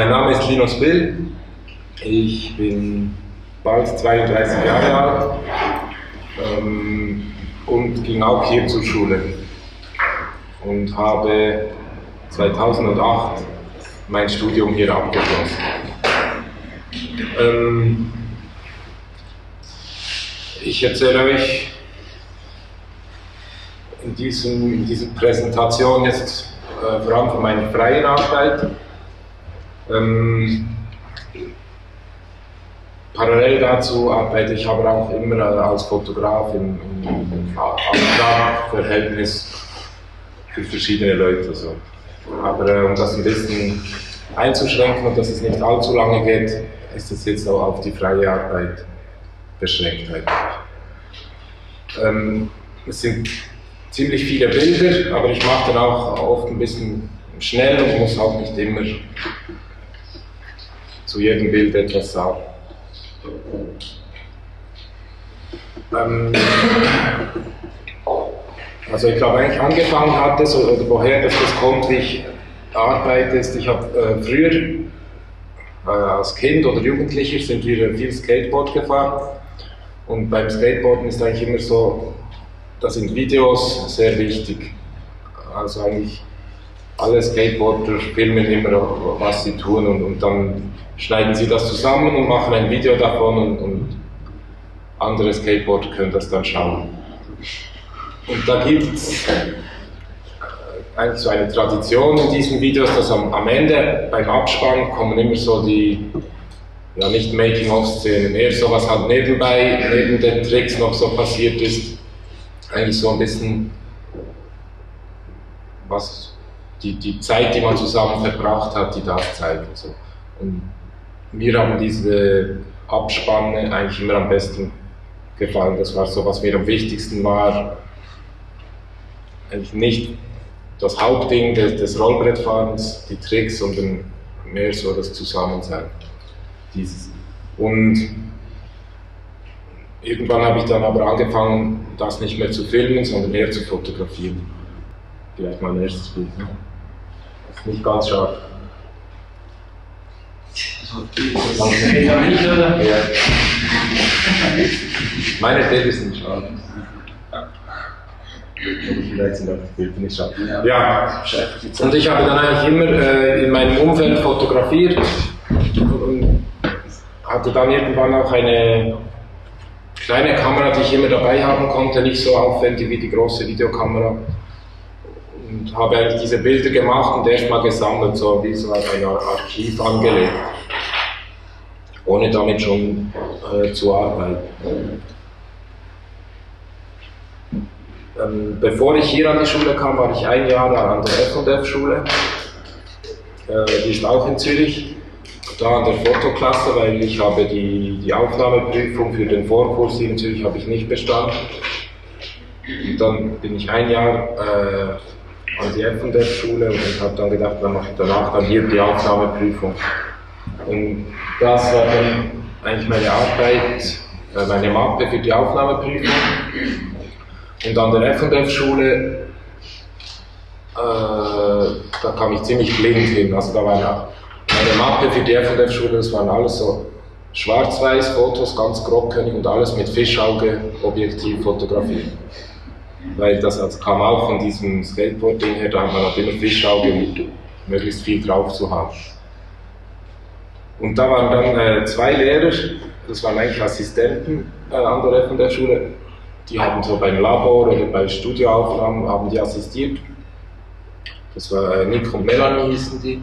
Mein Name ist Linus Bill. Ich bin bald 32 Jahre alt ähm, und ging auch hier zur Schule und habe 2008 mein Studium hier abgeschlossen. Ähm, ich erzähle euch in, diesem, in dieser Präsentation jetzt äh, vor allem von meiner freien Arbeit. Ähm, parallel dazu arbeite ich aber auch immer als Fotograf im, im, Auftragverhältnis für verschiedene Leute. Also. Aber äh, um das ein bisschen einzuschränken und dass es nicht allzu lange geht, ist es jetzt auch auf die freie Arbeit beschränkt. Ähm, es sind ziemlich viele Bilder, aber ich mache dann auch oft ein bisschen schnell und muss auch nicht immer zu jedem Bild etwas sagen. Ähm, also ich glaube eigentlich angefangen hat es, oder woher das, das kommt, ich arbeite, ist, ich habe äh, früher äh, als Kind oder Jugendlicher sind wir viel Skateboard gefahren und beim Skateboarden ist eigentlich immer so, da sind Videos sehr wichtig. Also eigentlich alle Skateboarder filmen immer, was sie tun und, und dann schneiden sie das zusammen und machen ein Video davon und, und andere Skateboarder können das dann schauen. Und da gibt es so eine Tradition in diesen Videos, dass am, am Ende beim Abspann kommen immer so die, ja nicht Making-of-Szenen, eher so was halt nebenbei, neben den Tricks noch so passiert ist, eigentlich so ein bisschen was die, die Zeit, die man zusammen verbracht hat, die das zeigt. So. Und mir haben diese Abspanne eigentlich immer am besten gefallen. Das war so, was mir am wichtigsten war. Eigentlich nicht das Hauptding des, des Rollbrettfahrens, die Tricks, sondern mehr so das Zusammensein. Dieses. Und irgendwann habe ich dann aber angefangen, das nicht mehr zu filmen, sondern eher zu fotografieren. Vielleicht mein erstes Bild. Ne? Das ist nicht ganz scharf. Nicht. Meine Bilder sind scharf. Vielleicht sind auch die Bilder nicht scharf. Ja, und ich habe dann eigentlich immer äh, in meinem Umfeld fotografiert und hatte dann irgendwann auch eine kleine Kamera, die ich immer dabei haben konnte, nicht so aufwendig wie die große Videokamera. Und habe eigentlich diese Bilder gemacht und erstmal gesammelt, so wie so ein Archiv angelegt ohne damit schon äh, zu arbeiten. Ähm, bevor ich hier an die Schule kam, war ich ein Jahr an der F&F-Schule. Äh, die ist auch in Zürich, da an der Fotoklasse, weil ich habe die, die Aufnahmeprüfung für den Vorkurs hier in Zürich habe ich nicht bestanden. Und dann bin ich ein Jahr äh, an die F&F-Schule und habe dann gedacht, dann mache ich danach dann hier die Aufnahmeprüfung. Und das war dann eigentlich meine Arbeit, äh, meine Mappe für die Aufnahmeprüfung. Und an der F&F-Schule, äh, da kam ich ziemlich blind hin. Also da war meine Mappe für die F&F-Schule, das waren alles so schwarz-weiß Fotos, ganz grobkönig und alles mit Fischauge-Objektiv fotografiert. Weil das also kam auch von diesem Skateboard-Ding her, da hat man halt immer Fischauge, um möglichst viel drauf zu haben. Und da waren dann äh, zwei Lehrer, das waren eigentlich Assistenten äh, an der von der Schule, die haben so beim Labor oder bei Studioaufnahmen haben die assistiert. Das war äh, Nick und Melanie hießen die.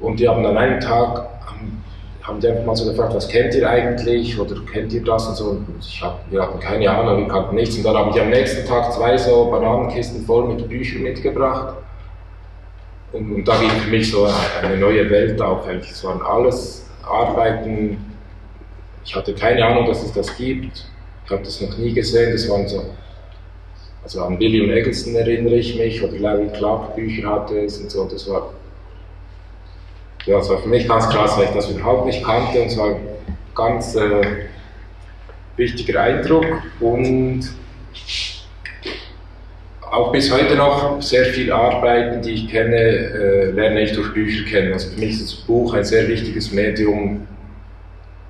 Und die haben an einem Tag, haben, haben die einfach mal so gefragt, was kennt ihr eigentlich oder kennt ihr das und so. Und ich hab, wir hatten keine Ahnung, wir kannten nichts. Und dann haben die am nächsten Tag zwei so Bananenkisten voll mit Büchern mitgebracht. Und, und da ging für mich so eine neue Welt auf. Es waren alles Arbeiten, ich hatte keine Ahnung, dass es das gibt. Ich habe das noch nie gesehen. Das waren so, also an William Eggleston erinnere ich mich, oder Larry Clark Bücher hatte es und so. Das war, ja, das war für mich ganz krass, weil ich das überhaupt nicht kannte und es war ein ganz äh, wichtiger Eindruck. Und auch bis heute noch sehr viele Arbeiten, die ich kenne, äh, lerne ich durch Bücher kennen. Also für mich ist das Buch ein sehr wichtiges Medium,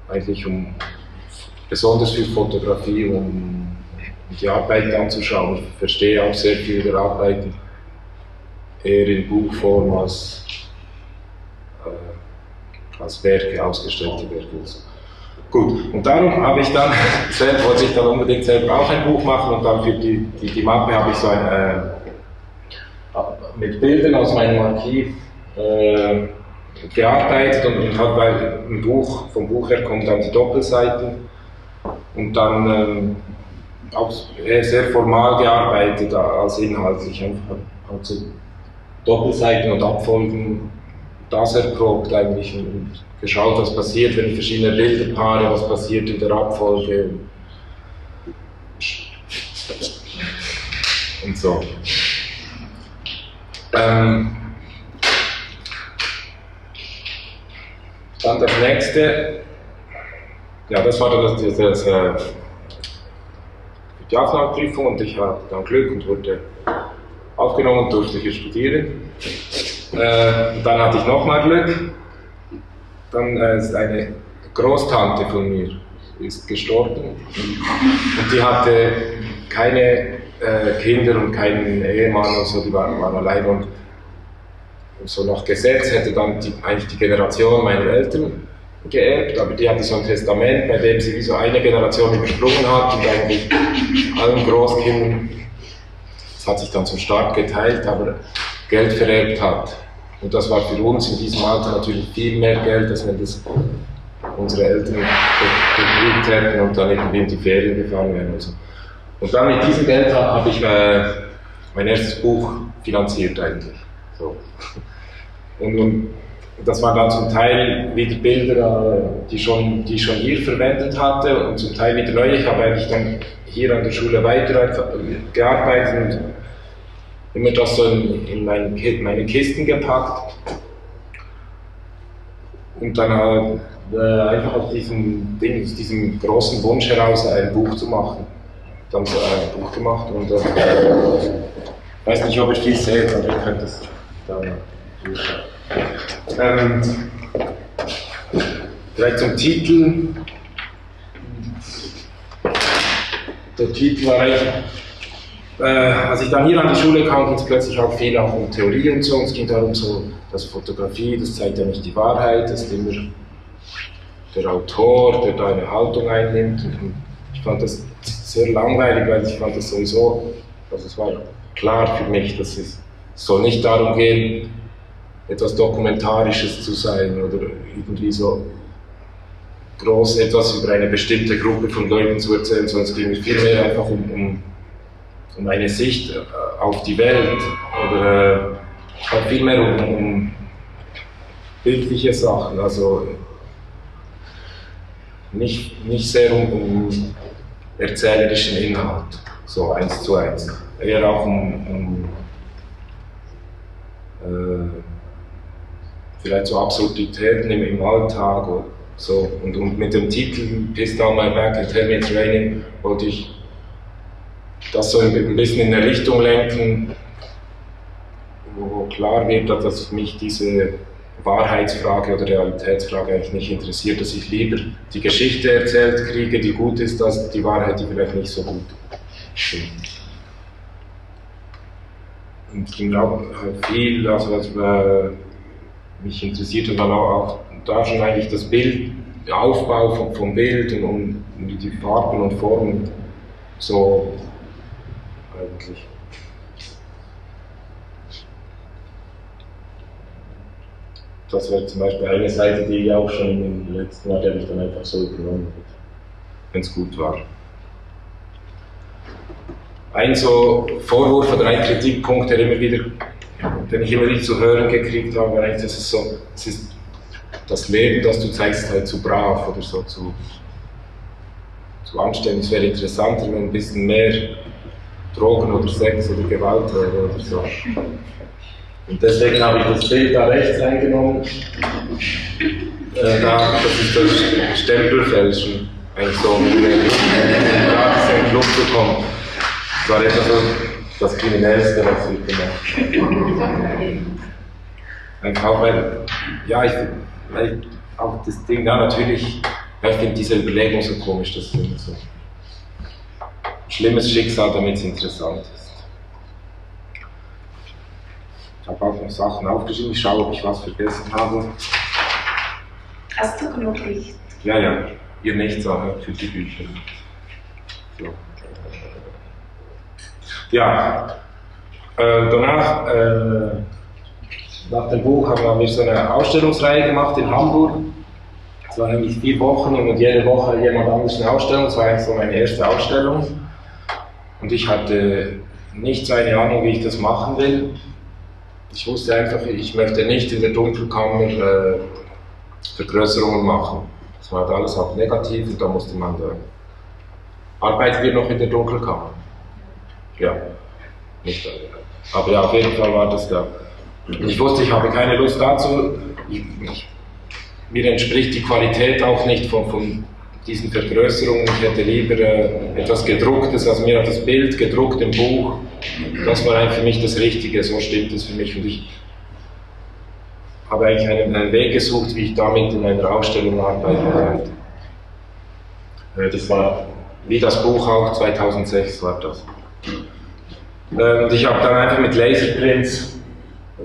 eigentlich um besonders für Fotografie, um die Arbeiten anzuschauen. Ich verstehe auch sehr viele der Arbeiten eher in Buchform als, äh, als Werke, ausgestellte Werke. Gut, und darum habe ich dann, selbst wollte ich dann unbedingt selber auch ein Buch machen und dann für die, die, die Mappe habe ich so ein, äh, mit Bildern aus meinem Archiv äh, gearbeitet und, und hat bei einem Buch, vom Buch her kommen dann die Doppelseiten und dann äh, auch sehr formal gearbeitet als inhaltlich, einfach also Doppelseiten und Abfolgen, das erprobt eigentlich und geschaut, was passiert, wenn ich verschiedene Bilderpaare, was passiert in der Abfolge. Und so. Ähm, dann das nächste. Ja, das war dann das, das, das, die Aufnahmeprüfung und ich hatte dann Glück und wurde aufgenommen und durfte hier studieren. Äh, dann hatte ich nochmal Glück. Dann äh, ist eine Großtante von mir ist gestorben. Und die hatte keine äh, Kinder und keinen Ehemann und so, die waren, waren allein. Und, und so nach Gesetz hätte dann die, eigentlich die Generation meiner Eltern geerbt, aber die hatte so ein Testament, bei dem sie wie so eine Generation übersprungen hat und eigentlich allen Großkindern, das hat sich dann so stark geteilt, aber Geld vererbt hat. Und das war für uns in diesem Alter natürlich viel mehr Geld, als wenn das unsere Eltern gekriegt hätten und dann irgendwie in die Ferien gefahren wären und so. Und dann mit diesem Geld habe ich äh, mein erstes Buch finanziert eigentlich. So. Und, und, das waren dann zum Teil wieder Bilder, äh, die, schon, die ich schon hier verwendet hatte und zum Teil wieder neue. Ich habe eigentlich dann hier an der Schule weiter gearbeitet und immer das so in, in mein, meine Kisten gepackt und dann halt äh, einfach aus diesem Ding, aus diesem großen Wunsch heraus ein Buch zu machen. Dann so ein Buch gemacht und äh, weiß nicht, ob ich viel seht, aber ihr könnt es dann. Ähm, vielleicht zum Titel. Der Titel war eigentlich als ich dann hier an die Schule kam, ging es plötzlich auch viel auch um Theorie und so. es ging darum, so, dass Fotografie, das zeigt ja nicht die Wahrheit, das ist immer der Autor, der da eine Haltung einnimmt. Und ich fand das sehr langweilig, weil ich fand das sowieso, also es war klar für mich, dass es soll nicht darum gehen, etwas Dokumentarisches zu sein oder irgendwie so groß etwas über eine bestimmte Gruppe von Leuten zu erzählen, sondern es ging vielmehr einfach um, um um eine Sicht äh, auf die Welt oder äh, vielmehr um, um bildliche Sachen, also nicht, nicht sehr um, um erzählerischen Inhalt, so eins zu eins. Eher auch um, um äh, vielleicht so Absurditäten im, im Alltag oder so. Und, und mit dem Titel Pistol My Back and Tell Me It's Raining wollte ich das soll ein bisschen in eine Richtung lenken, wo klar wird, dass mich diese Wahrheitsfrage oder Realitätsfrage eigentlich nicht interessiert, dass ich lieber die Geschichte erzählt kriege, die gut ist, als die Wahrheit, die vielleicht nicht so gut stimmt. Und genau viel, also was äh, mich interessiert und dann auch, auch da schon eigentlich das Bild, der Aufbau vom, vom Bild und, und die Farben und Formen so eigentlich. Das wäre zum Beispiel eine Seite, die ich auch schon im letzten die habe ich dann einfach so übernommen, wenn es gut war. Ein so Vorwurf oder ein Kritikpunkt, der immer wieder, den ich immer wieder zu hören gekriegt habe, war eigentlich, dass es so, es ist das Leben, das du zeigst, halt zu brav oder so zu, zu anständig. Es wäre interessanter, wenn ein bisschen mehr Drogen oder Sex oder Gewalt wäre oder so. Und deswegen habe ich das Bild da rechts eingenommen. Äh, da, das ist das Stempelfälschen. Eigentlich so, um in den Club zu kommen. Das war etwa so das Kriminellste, was ich gemacht Einfach auch, weil, ja, ich, weil auch das Ding da natürlich, ich finde diese Überlegung so komisch, das ist so schlimmes Schicksal, damit es interessant ist. Ich habe auch noch Sachen aufgeschrieben, ich schaue, ob ich was vergessen habe. Hast du genug Licht? Ja, ja, ihr nicht sagen für die Bücher. So. Ja, äh, danach, äh, nach dem Buch haben wir so eine Ausstellungsreihe gemacht in Hamburg. Es waren eigentlich vier Wochen und jede Woche jemand anderes eine Ausstellung. Das war eigentlich so meine erste Ausstellung. Und ich hatte nicht so eine Ahnung, wie ich das machen will. Ich wusste einfach, ich möchte nicht in der Dunkelkammer äh, Vergrößerungen machen. Das war alles auch negativ und da musste man da. Arbeiten wir noch in der Dunkelkammer? Ja, nicht alle. Aber ja, auf jeden Fall war das da. Ich wusste, ich habe keine Lust dazu. Ich, ich, mir entspricht die Qualität auch nicht von, von diesen Vergrößerungen. Ich hätte lieber äh, etwas gedrucktes, also mir hat das Bild gedruckt im Buch. Das war eigentlich für mich das Richtige, so stimmt es für mich. Und ich habe eigentlich einen, einen Weg gesucht, wie ich damit in einer Ausstellung arbeiten könnte. Äh, das war wie das Buch auch, 2006 war das. Äh, und ich habe dann einfach mit Laserprints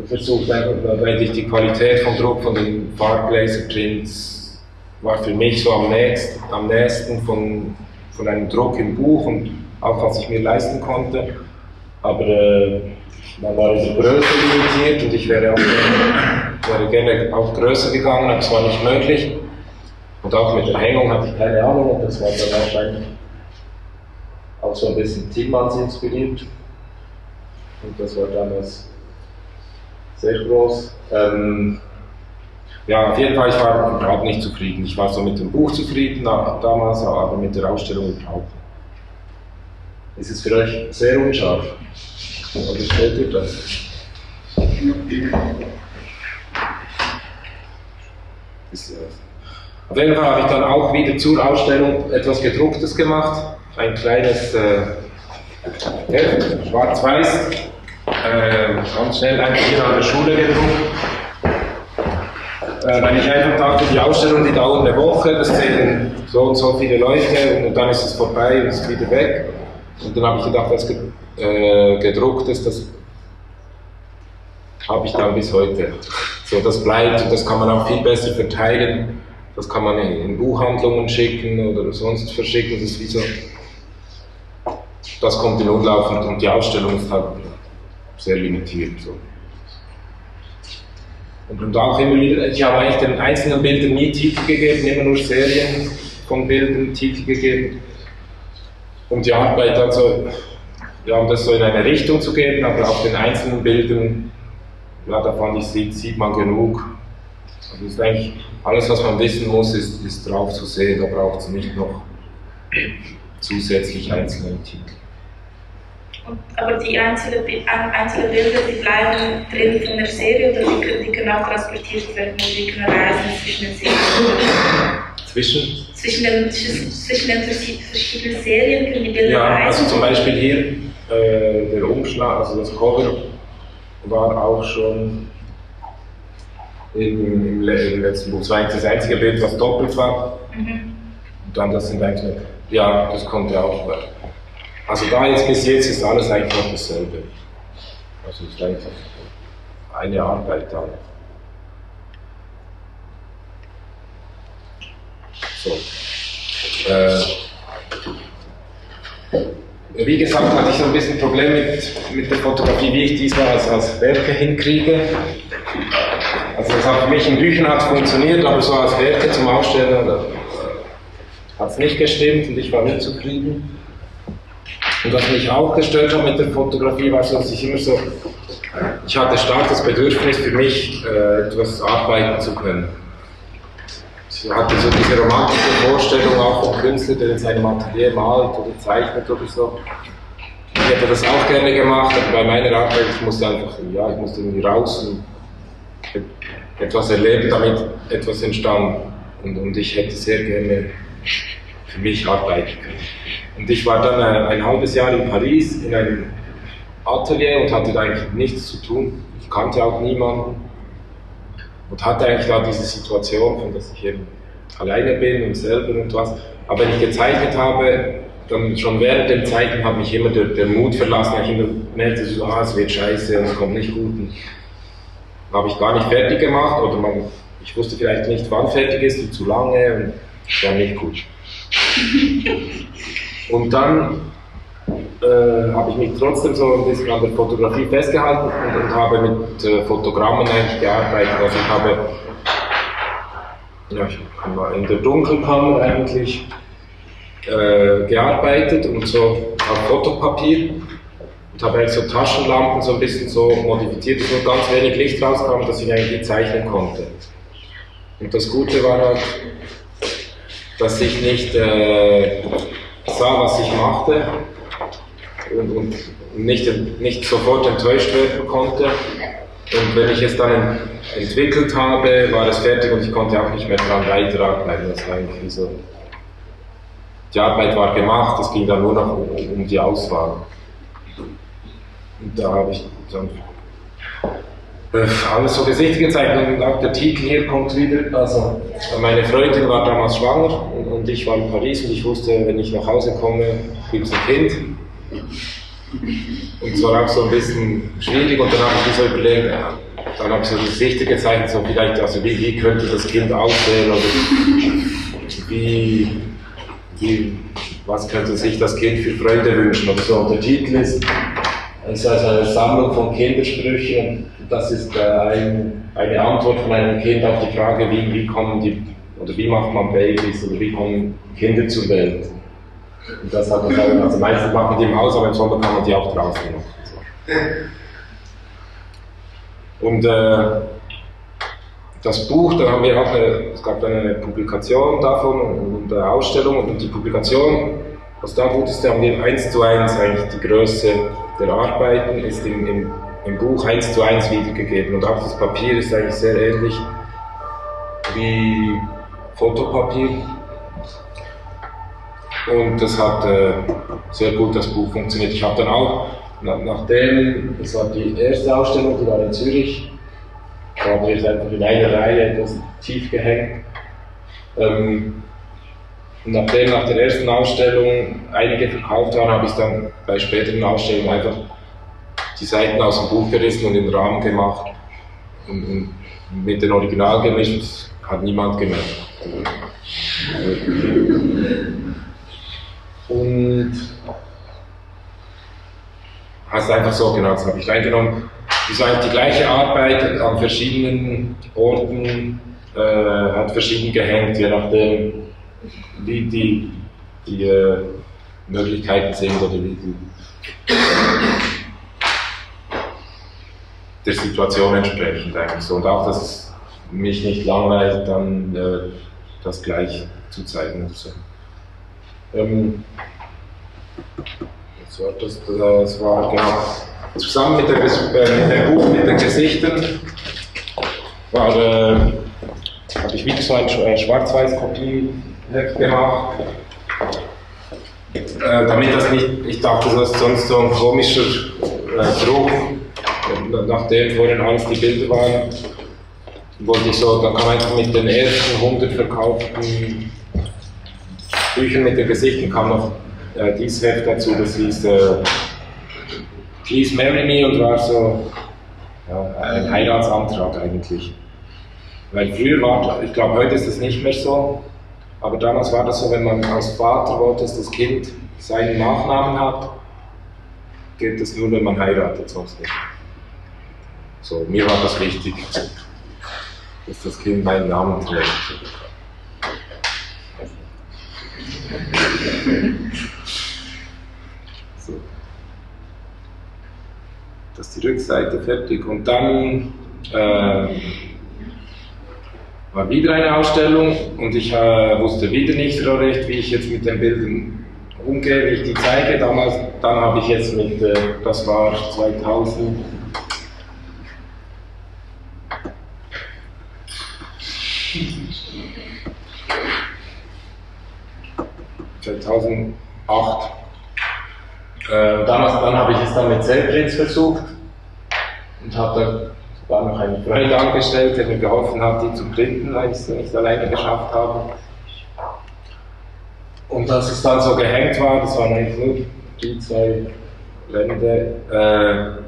versucht, einfach, weil ich die Qualität vom Druck von den Farblaserprints war für mich so am nächsten, am nächsten von, von einem Druck im Buch und auch was ich mir leisten konnte. Aber äh, man war der Größe limitiert und ich wäre auch, wäre gerne auch größer gegangen, aber es war nicht möglich. Und auch mit der Hängung hatte ich keine Ahnung und das war dann wahrscheinlich auch so ein bisschen Tillmanns inspiriert. Und das war damals sehr groß. Ähm, ja, auf jeden Fall, ich war überhaupt nicht zufrieden. Ich war so mit dem Buch zufrieden damals, aber mit der Ausstellung überhaupt nicht. Ist es für euch sehr unscharf? Oder stellt ihr das? Äh, auf jeden Fall habe ich dann auch wieder zur Ausstellung etwas Gedrucktes gemacht. Ein kleines äh, schwarz-weiß, äh, ganz schnell einfach hier an der Schule gedruckt. Äh, weil ich einfach dachte, die Ausstellung, die dauert eine Woche, das sehen so und so viele Leute und dann ist es vorbei und ist wieder weg. Und dann habe ich gedacht, das äh, gedrucktes, das habe ich dann bis heute. So, das bleibt und das kann man auch viel besser verteilen. Das kann man in Buchhandlungen schicken oder sonst verschicken. Das ist wie so, das kommt in Umlauf und, und die Ausstellung ist halt sehr limitiert. So. Und, und auch immer wieder, ich habe eigentlich den einzelnen Bildern nie Titel gegeben, immer nur Serien von Bildern Titel gegeben. Um die Arbeit also, ja, um das so in eine Richtung zu geben, aber auf den einzelnen Bildern, ja, da fand ich, sieht, sieht man genug. Also ist eigentlich alles, was man wissen muss, ist, ist drauf zu sehen, da braucht es nicht noch zusätzlich einzelne Titel. Und, aber die einzelnen, einzelne Bilder, die bleiben drin von der Serie oder die, die können auch transportiert werden und die können reisen zwischen den Serien? Zwischen? Zwischen den, zwischen den verschiedenen Serien können die Bilder ja, reisen? Ja, also zum Beispiel hier äh, der Umschlag, also das Cover war auch schon im, im, letzten Buch. Das war eigentlich das einzige Bild, was doppelt war. Mhm. Und dann das sind eigentlich, ja, das konnte auch werden. Also da jetzt bis jetzt ist alles eigentlich noch dasselbe. Also es ist einfach eine Arbeit da. So. Äh, wie gesagt, hatte ich so ein bisschen Probleme mit, mit der Fotografie, wie ich diesmal als, als Werke hinkriege. Also das hat für mich in Büchern hat funktioniert, aber so als Werke zum Ausstellen hat es nicht gestimmt und ich war nicht zufrieden. Und was mich auch gestört hat mit der Fotografie, war so, dass ich immer so, ich hatte stark das Bedürfnis für mich, äh, etwas arbeiten zu können. Ich hatte so diese romantische Vorstellung auch vom Künstler, der in seinem Atelier malt oder zeichnet oder so. Ich hätte das auch gerne gemacht, aber bei meiner Arbeit, ich musste einfach, ja, ich musste irgendwie raus und etwas erleben, damit etwas entstand. Und, und ich hätte sehr gerne für mich arbeiten können. Und ich war dann ein, äh, ein halbes Jahr in Paris in einem Atelier und hatte da eigentlich nichts zu tun. Ich kannte auch niemanden und hatte eigentlich da diese Situation, von dass ich eben alleine bin und selber und was. Aber wenn ich gezeichnet habe, dann schon während dem Zeichnen hat mich immer der, der Mut verlassen, ich immer merkte so, ah, es wird scheiße und es kommt nicht gut. Und habe ich gar nicht fertig gemacht oder man, ich wusste vielleicht nicht, wann fertig ist und zu lange und es war nicht gut. Und dann äh, habe ich mich trotzdem so ein bisschen an der Fotografie festgehalten und, und habe mit äh, Fotogrammen eigentlich gearbeitet. Also ich habe ja, ich habe in der Dunkelkammer eigentlich äh, gearbeitet und so auf Fotopapier und habe eigentlich so Taschenlampen so ein bisschen so modifiziert, dass nur ganz wenig Licht rauskam, dass ich eigentlich zeichnen konnte. Und das Gute war halt, dass ich nicht äh, sah, was ich machte und, und nicht, nicht sofort enttäuscht werden konnte. Und wenn ich es dann entwickelt habe, war es fertig und ich konnte auch nicht mehr daran weiterarbeiten. Das war eigentlich so. Die Arbeit war gemacht, es ging dann nur noch um, um die Auswahl. Und da habe ich dann alles so Gesichter gezeigt und auch der Titel hier kommt wieder. Also meine Freundin war damals schwanger und, und ich war in Paris und ich wusste, wenn ich nach Hause komme, gibt es ein Kind. Und es war auch so ein bisschen schwierig und dann habe ich mir so überlegt, ja, dann habe ich so Gesichter gezeigt, so vielleicht, also wie, wie könnte das Kind aussehen oder wie, wie, was könnte sich das Kind für Freunde wünschen oder so. Und der Titel ist, ist also eine Sammlung von Kindersprüchen und das ist äh, ein, eine Antwort von einem Kind auf die Frage, wie, wie kommen die, oder wie macht man Babys oder wie kommen Kinder zur Welt. Und das hat man also meistens machen die im Haus, aber im Sommer kann man die auch draußen machen. Und äh, das Buch, da haben wir auch eine, es gab eine Publikation davon und eine Ausstellung und die Publikation, was da gut ist, da haben wir eins zu eins eigentlich die Größe der Arbeiten ist im, im, im Buch eins zu eins wiedergegeben und auch das Papier ist eigentlich sehr ähnlich wie Fotopapier. Und das hat äh, sehr gut, das Buch funktioniert. Ich habe dann auch nachdem, das war die erste Ausstellung, die war in Zürich, da haben wir einfach in einer Reihe etwas tief gehängt. Ähm, nachdem nach der ersten Ausstellung einige verkauft waren, habe ich dann bei späteren Ausstellungen einfach die Seiten aus dem Buch gerissen und in den Rahmen gemacht und, und mit den Original gemischt, hat niemand gemerkt. Und Hast einfach so, genau, das habe ich reingenommen. Das ist eigentlich die gleiche Arbeit an verschiedenen Orten, äh, hat verschieden gehängt, je nachdem, wie die, die äh, Möglichkeiten sind oder wie die der Situation entsprechend eigentlich so. Und auch, dass es mich nicht langweilt, dann äh, das gleich zu zeigen. So. Ähm, so, das, das war genau zusammen mit, der, äh, mit dem Buch mit den Gesichtern war, äh, habe ich wieder so ein äh, Schwarz-Weiß-Kopie gemacht. Äh, damit das nicht, ich dachte, das ist sonst so ein komischer äh, Druck, nachdem vorhin alles die Bilder waren, wollte ich so, dann kann man einfach mit den ersten 100 verkauften Büchern mit den Gesichtern kam noch äh, dieses Heft dazu, das hieß äh, Please Marry Me und war so ja, ein Heiratsantrag eigentlich. Weil früher war, ich glaube, heute ist es nicht mehr so, aber damals war das so, wenn man als Vater wollte, dass das Kind seinen Nachnamen hat, geht das nur, wenn man heiratet, sonst nicht. So, mir war das wichtig, dass das Kind meinen Namen trägt. So. Das ist die Rückseite fertig. Und dann äh, war wieder eine Ausstellung und ich äh, wusste wieder nicht so recht, wie ich jetzt mit den Bildern umgehe, wie ich die zeige. Damals, dann habe ich jetzt mit, äh, das war 2000. 2008 Äh, damals, dann habe ich es dann mit Zellprints versucht und habe da noch einen Freund angestellt, der mir geholfen hat, die zu printen, weil ich es nicht alleine geschafft habe. Und als es dann so gehängt war, das waren eigentlich nur die zwei Wände, äh,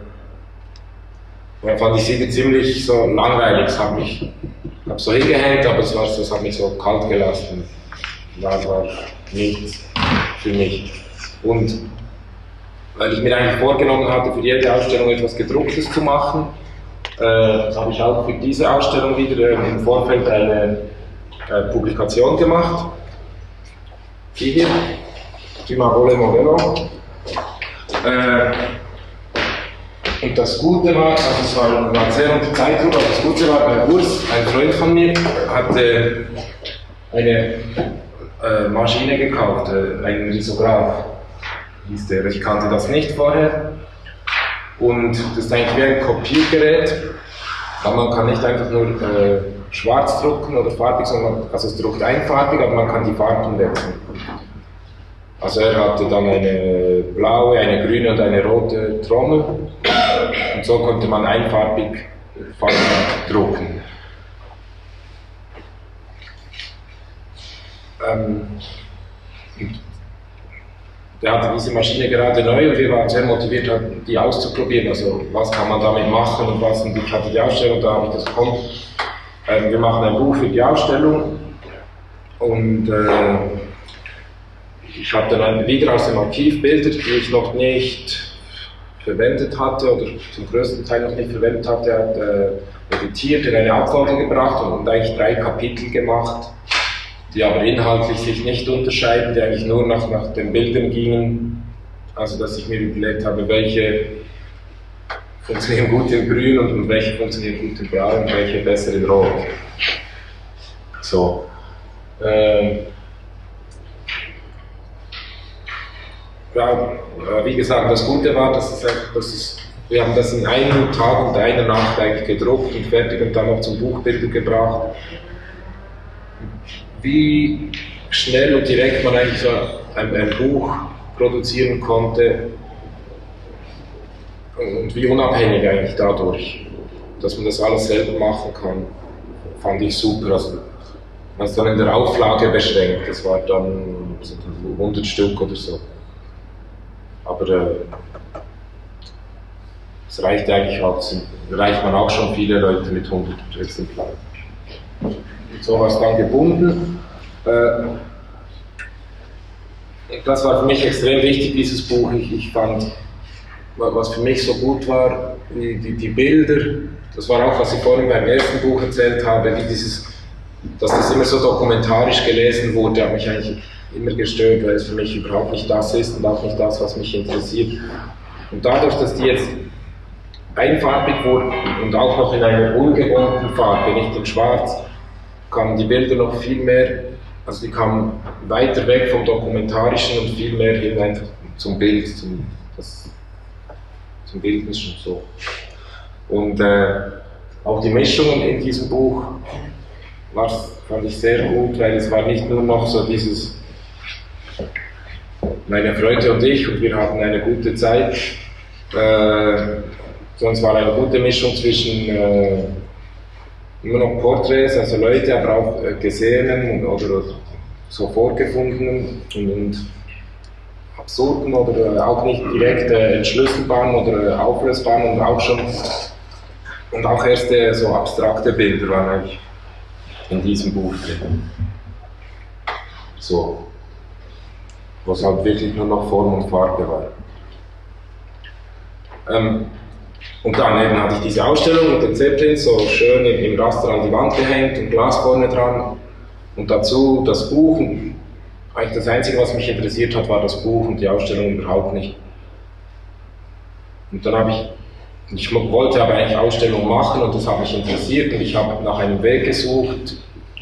fand ich sie ziemlich so langweilig. Es hat mich hab so hingehängt, aber es war, das hat mich so kalt gelassen. War, war nichts für mich. Und weil ich mir eigentlich vorgenommen hatte, für jede Ausstellung etwas Gedrucktes zu machen, habe ich auch für diese Ausstellung wieder äh, im Vorfeld eine äh, Publikation gemacht. Die hier, Prima Vole Modello. Äh, und das Gute war, also es war, war sehr unter Zeitdruck, aber das Gute war, bei Urs, ein Freund von mir, hatte eine äh, Maschine gekauft, äh, einen Risograph. Ich kannte das nicht vorher. Und das ist eigentlich wie ein Kopiergerät. Aber man kann nicht einfach nur äh, schwarz drucken oder farbig, sondern also es druckt einfarbig, aber man kann die Farben wechseln. Also er hatte dann eine blaue, eine grüne und eine rote Trommel und so konnte man einfarbig Farben drucken. Ähm, der hatte diese Maschine gerade neu und wir waren sehr motiviert, die auszuprobieren. Also was kann man damit machen und was. Und ich hatte die Ausstellung, da habe ich das bekommen. Ähm, wir machen ein Buch für die Ausstellung und äh, ich habe dann wieder aus dem Archiv Bilder, die ich noch nicht verwendet hatte oder zum größten Teil noch nicht verwendet hatte, hat, äh, editiert, in eine Abfolge gebracht und, und eigentlich drei Kapitel gemacht die aber inhaltlich sich nicht unterscheiden, die eigentlich nur nach, nach den Bildern gingen. Also dass ich mir überlegt habe, welche funktionieren gut in Grün und, welche funktionieren gut in Braun und welche besser in Rot. So. Ähm, ja, wie gesagt, das Gute war, dass es, dass es wir haben das in einem Tag und einer Nacht eigentlich gedruckt und fertig und dann noch zum Buchbilder gebracht wie schnell und direkt man eigentlich so ein, ein Buch produzieren konnte und wie unabhängig eigentlich dadurch, dass man das alles selber machen kann, fand ich super. Also, man ist dann in der Auflage beschränkt, das war dann 100 Stück oder so. Aber äh, es reicht eigentlich auch, reicht man auch schon viele Leute mit 100 Exemplaren sowas dann gebunden. Äh, das war für mich extrem wichtig, dieses Buch. Ich, ich fand, was für mich so gut war, die, die, die, Bilder, das war auch, was ich vorhin beim ersten Buch erzählt habe, wie dieses, dass das immer so dokumentarisch gelesen wurde, hat mich eigentlich immer gestört, weil es für mich überhaupt nicht das ist und auch nicht das, was mich interessiert. Und dadurch, dass die jetzt einfarbig wurden und auch noch in einer ungewohnten Farbe, nicht in Schwarz, kamen die Bilder noch viel mehr, also die kamen weiter weg vom Dokumentarischen und viel mehr hin einfach zum Bild, zum, das, zum Bildnischen so. Und äh, auch die Mischungen in diesem Buch war, fand ich sehr gut, weil es war nicht nur noch so dieses meine Freunde und ich und wir hatten eine gute Zeit, äh, sondern es war eine gute Mischung zwischen äh, immer noch Porträts, also Leute, aber auch äh, gesehenen oder so vorgefundenen und, und absurden oder auch nicht direkt äh, entschlüsselbaren oder auflösbaren und auch schon und auch erste so abstrakte Bilder waren eigentlich in diesem Buch drin. So, was halt wirklich nur noch Form und Farbe war. Ähm, und dann eben hatte ich diese Ausstellung mit den Zeppelins so schön im Raster an die Wand gehängt und Glas vorne dran. Und dazu das Buch. Und eigentlich das Einzige, was mich interessiert hat, war das Buch und die Ausstellung überhaupt nicht. Und dann habe ich, ich wollte aber eigentlich Ausstellung machen und das hat mich interessiert und ich habe nach einem Weg gesucht,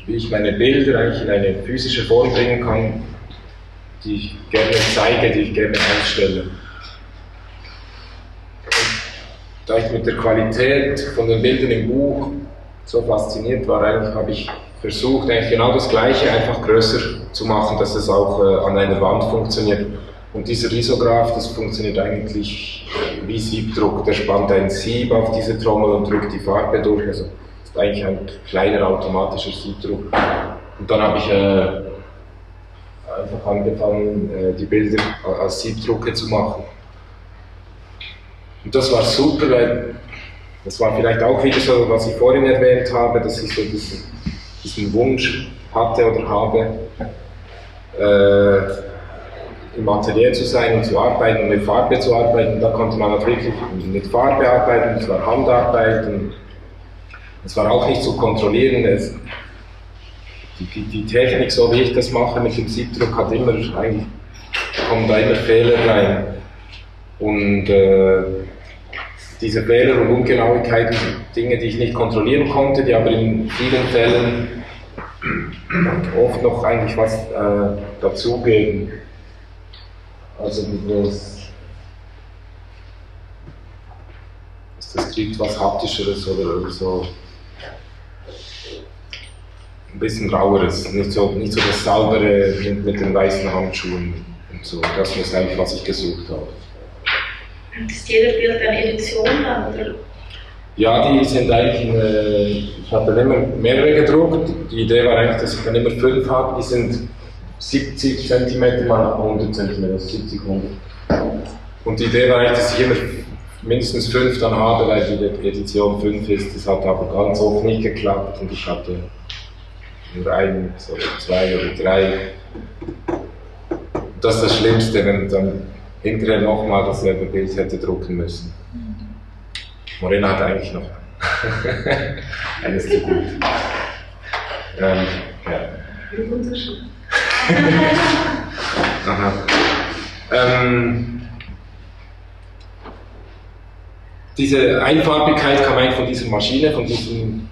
wie ich meine Bilder eigentlich in eine physische Form bringen kann, die ich gerne zeige, die ich gerne einstelle da ich mit der Qualität von den Bildern im Buch so fasziniert war, habe ich versucht, eigentlich genau das Gleiche einfach größer zu machen, dass es auch äh, an einer Wand funktioniert. Und dieser Risograph, das funktioniert eigentlich wie Siebdruck. Der spannt ein Sieb auf diese Trommel und drückt die Farbe durch. Also ist eigentlich ein kleiner automatischer Siebdruck. Und dann habe ich äh, einfach angefangen, äh, die Bilder als Siebdrucke zu machen. Und das war super, weil das war vielleicht auch wieder so, was ich vorhin erwähnt habe, dass ich so diesen, diesen Wunsch hatte oder habe, äh, im Atelier zu sein und zu arbeiten und mit Farbe zu arbeiten. Da konnte man halt wirklich mit Farbe arbeiten, es war Handarbeit und es war auch nicht zu kontrollieren. Es, die, die, die, Technik, so wie ich das mache mit dem Siebdruck, hat immer, eigentlich kommen da immer Fehler rein. Und äh, diese Fehler und Ungenauigkeiten, Dinge, die ich nicht kontrollieren konnte, die aber in vielen Fällen oft noch eigentlich was äh, dazugeben. Also das, das kriegt was Haptischeres oder so ein bisschen raueres, nicht so, nicht so das saubere mit, mit den weißen Handschuhen und so. Das ist eigentlich, was ich gesucht habe. Und ist jeder Bild eine Edition dann, oder? Ja, die sind eigentlich, eine, ich habe dann immer mehrere gedruckt. Die Idee war eigentlich, dass ich dann immer fünf habe. Die sind 70 cm mal 100 cm, 70, 100. Und die Idee war eigentlich, dass ich immer mindestens fünf dann habe, weil die Edition 5 ist. Das hat aber ganz oft nicht geklappt und ich hatte nur ein oder zwei oder drei. Das ist das Schlimmste, wenn dann hinterher nochmal dasselbe Bild hätte drucken müssen. Morena hat eigentlich noch eines zu gut. Ähm, ja. Ähm, diese Einfarbigkeit kam eigentlich von dieser Maschine, von diesem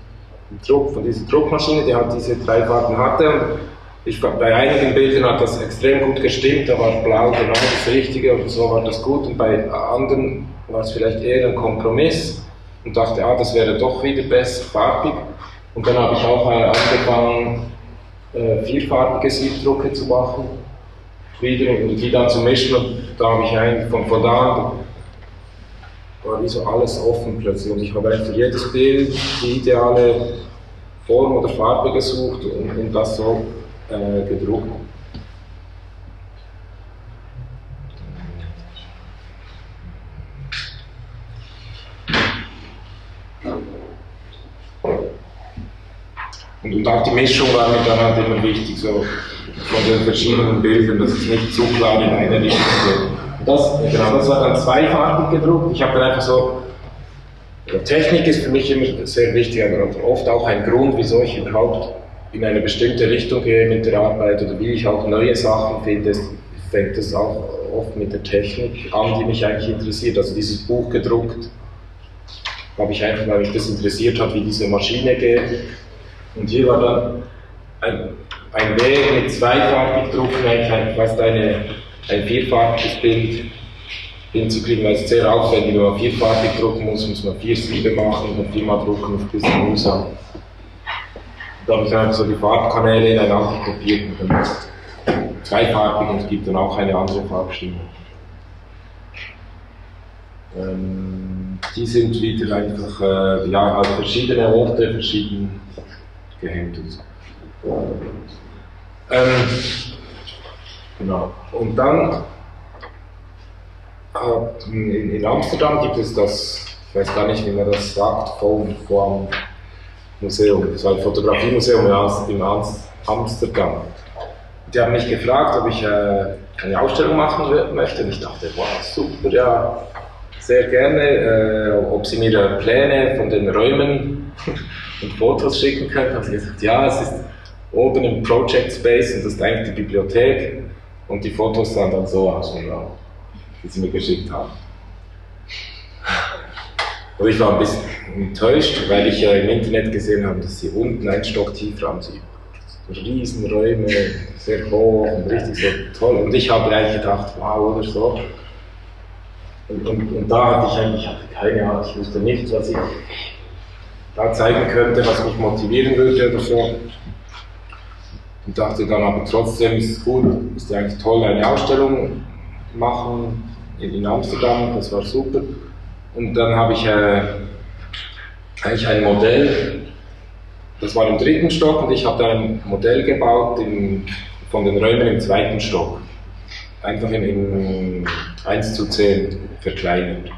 Druck, von dieser Druckmaschine, die hat diese drei Farben hatte. Ich, bei einigen Bildern hat das extrem gut gestimmt, da war blau genau das Richtige und so war das gut. Und bei anderen war es vielleicht eher ein Kompromiss und dachte, ah, das wäre doch wieder besser farbig. Und dann habe ich auch angefangen, äh, vierfarbige Siebdrucke zu machen, wieder und die dann zu mischen. Und da habe ich eigentlich von, von da an war wie so alles offen plötzlich. Und ich habe für jedes Bild die ideale Form oder Farbe gesucht und, und das so äh, gedruckt. Und, auch die Mischung war mir dann halt immer wichtig, so von den verschiedenen Bildern, dass es nicht zu klar in eine Richtung geht. Das, genau, das war dann zweifarbig gedruckt. Ich habe dann einfach so, Technik ist für mich immer sehr wichtig, aber oft auch ein Grund, wieso ich überhaupt in eine bestimmte Richtung gehe mit der Arbeit oder wie ich auch neue Sachen finde, fängt es auch oft mit der Technik an, die mich eigentlich interessiert. Also dieses Buch gedruckt habe ich einfach, weil mich das interessiert hat, wie diese Maschine geht. Und hier war dann ein, ein Weg mit zweifarbig drucken, eigentlich fast eine, ein vierfarbiges Bild hinzukriegen, weil es sehr aufwendig, wenn man vierfarbig drucken muss, muss man vier Siebe machen und viermal drucken, ist ein bisschen mühsam. Da habe ich einfach so die Farbkanäle ineinander kopiert und dann zweifarbig und es gibt dann auch eine andere Farbstimmung. Ähm, die sind wieder einfach, äh, ja, also verschiedene Orte, verschieden gehängt und so. Ähm, genau. Und dann in, Amsterdam gibt es das, ich weiß gar nicht, wie man das sagt, Phone Form Museum, das war ein Fotografiemuseum in Amsterdam. Die haben mich gefragt, ob ich äh, eine Ausstellung machen möchte und ich dachte, wow, super, ja, sehr gerne, äh, ob sie mir Pläne von den Räumen und Fotos schicken können. Habe ich gesagt, ja, es ist oben im Project Space und das ist eigentlich die Bibliothek und die Fotos sahen dann so aus, die sie mir geschickt haben. Und ich war ein bisschen enttäuscht, weil ich ja im Internet gesehen habe, dass sie unten einen Stock tiefer haben. Sie Riesenräume, sehr hoch und richtig so toll. Und ich habe eigentlich gedacht, wow, oder so. Und, und, und da hatte ich eigentlich hatte keine Ahnung, ich wusste nichts, was ich da zeigen könnte, was mich motivieren würde oder so. Und dachte dann aber trotzdem ist es gut, ist ja eigentlich toll, eine Ausstellung machen in, in Amsterdam, das war super. Und dann habe ich äh, eigentlich ein Modell, das war im dritten Stock und ich habe da ein Modell gebaut in, von den Räumen im zweiten Stock. Einfach in, in 1 zu 10 verkleinert.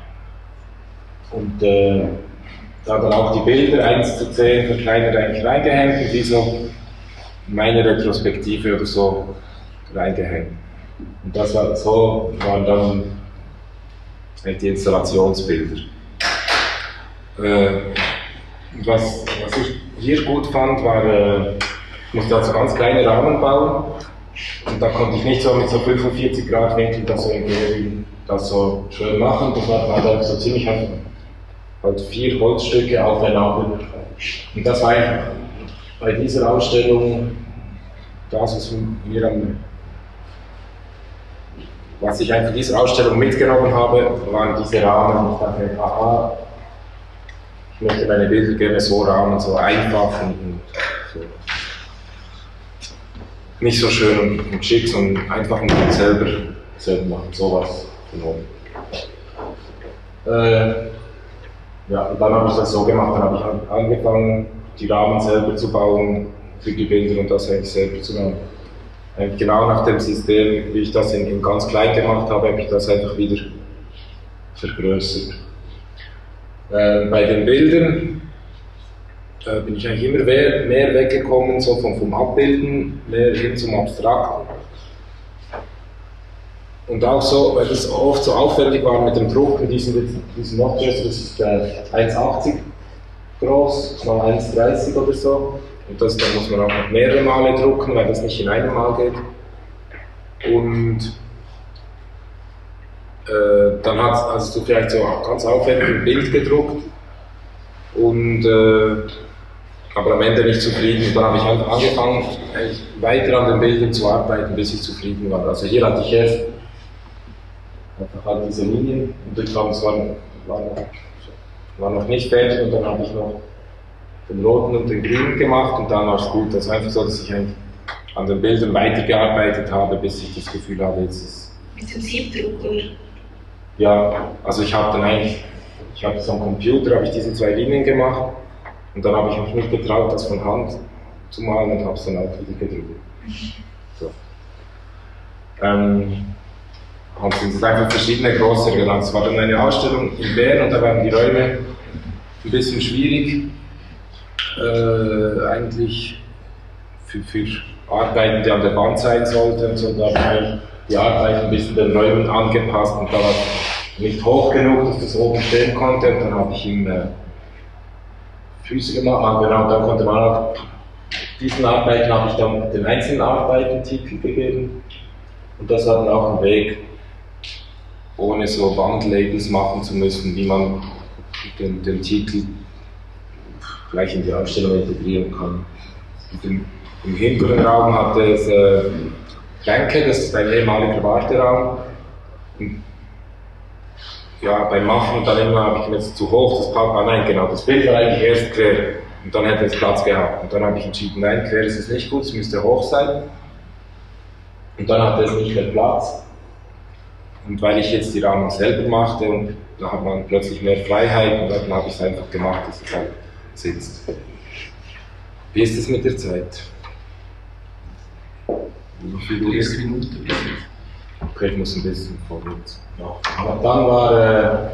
Und äh, da dann auch die Bilder 1 zu 10 verkleinert eigentlich reingehängt und die so meine Retrospektive oder so reingehängt. Und das war, so waren dann die Installationsbilder. Äh, was, was ich hier gut fand, war, äh, ich musste also ganz kleine Rahmen bauen und da konnte ich nicht so mit so 45 Grad Winkel das so, das so schön machen. Das war, war dann so ziemlich einfach halt vier Holzstücke aufeinander. Und das war bei dieser Ausstellung das, was mir am was ich einfach dieser Ausstellung mitgenommen habe, waren diese Rahmen. Ich dachte, aha, ich möchte meine Bilder gerne so rahmen, so einfach und so. nicht so schön und schick, sondern einfach und selber, selber machen, sowas genommen. Äh, ja, und dann habe ich das so gemacht, dann habe ich angefangen, die Rahmen selber zu bauen für die Bilder und das eigentlich selber zu machen. Eigentlich genau nach dem System, wie ich das in, in ganz klein gemacht habe, habe ich das einfach wieder vergrößert. Äh, bei den Bildern äh, bin ich eigentlich immer mehr, mehr weggekommen, so vom, vom Abbilden, mehr hin zum Abstrakten. Und auch so, weil das oft so aufwendig war mit dem Drucken, diesen, diesen noch größer, das ist äh, 1,80 groß, mal 1,30 oder so. Und das, da muss man auch noch mehrere Male drucken, weil das nicht in einem Mal geht. Und äh, dann hat also du vielleicht so ganz aufwendig ein Bild gedruckt und äh, aber am Ende nicht zufrieden. Dann habe ich angefangen, weiter an den Bildern zu arbeiten, bis ich zufrieden war. Also hier hatte ich erst einfach halt diese Linien und ich glaube, es war, war, noch, war noch nicht fertig und dann habe ich noch den roten und den grünen gemacht und dann war es gut. Das ist einfach so, dass ich an den Bildern weitergearbeitet habe, bis ich das Gefühl habe, jetzt ist Mit dem Siebdruck, oder? Ja, also ich habe dann eigentlich, ich habe am Computer, habe ich diese zwei Linien gemacht und dann habe ich mich nicht getraut, das von Hand zu malen und habe es dann auch wieder gedruckt. So. Ähm, und es sind einfach verschiedene große gelangt. Es war dann eine Ausstellung in Bern und da waren die Räume ein bisschen schwierig. Äh, eigentlich für, für Arbeiten, die an der Wand sein sollten, sondern die Arbeiten ein bisschen den Räumen angepasst und da war nicht hoch genug, dass das oben stehen konnte. Und dann habe ich ihm äh, Füße gemacht, ah, genau, dann konnte man auch diesen Arbeiten habe ich dann den einzelnen Arbeiten Titel gegeben. Und das war dann auch ein Weg, ohne so Wandlabels machen zu müssen, wie man den, den Titel gleich in die Ausstellung integrieren kann. Im, Im hinteren Raum hatte es äh, Bänke, das ist ein ehemaliger Warteraum. Und ja, beim Machen dann immer habe ich mir jetzt zu hoch, das Papp, ah nein, genau, das Bild war eigentlich erst quer und dann hätte es Platz gehabt. Und dann habe ich entschieden, nein, quer ist es nicht gut, es müsste hoch sein. Und dann hatte es nicht mehr Platz. Und weil ich jetzt die Rahmen selber machte und da hat man plötzlich mehr Freiheit und dann habe ich es einfach gemacht, dass es halt sitzt. Wie ist es mit der Zeit? Ist Minuten? Okay, ich muss ein bisschen vorwärts. Ja. Aber dann war, äh,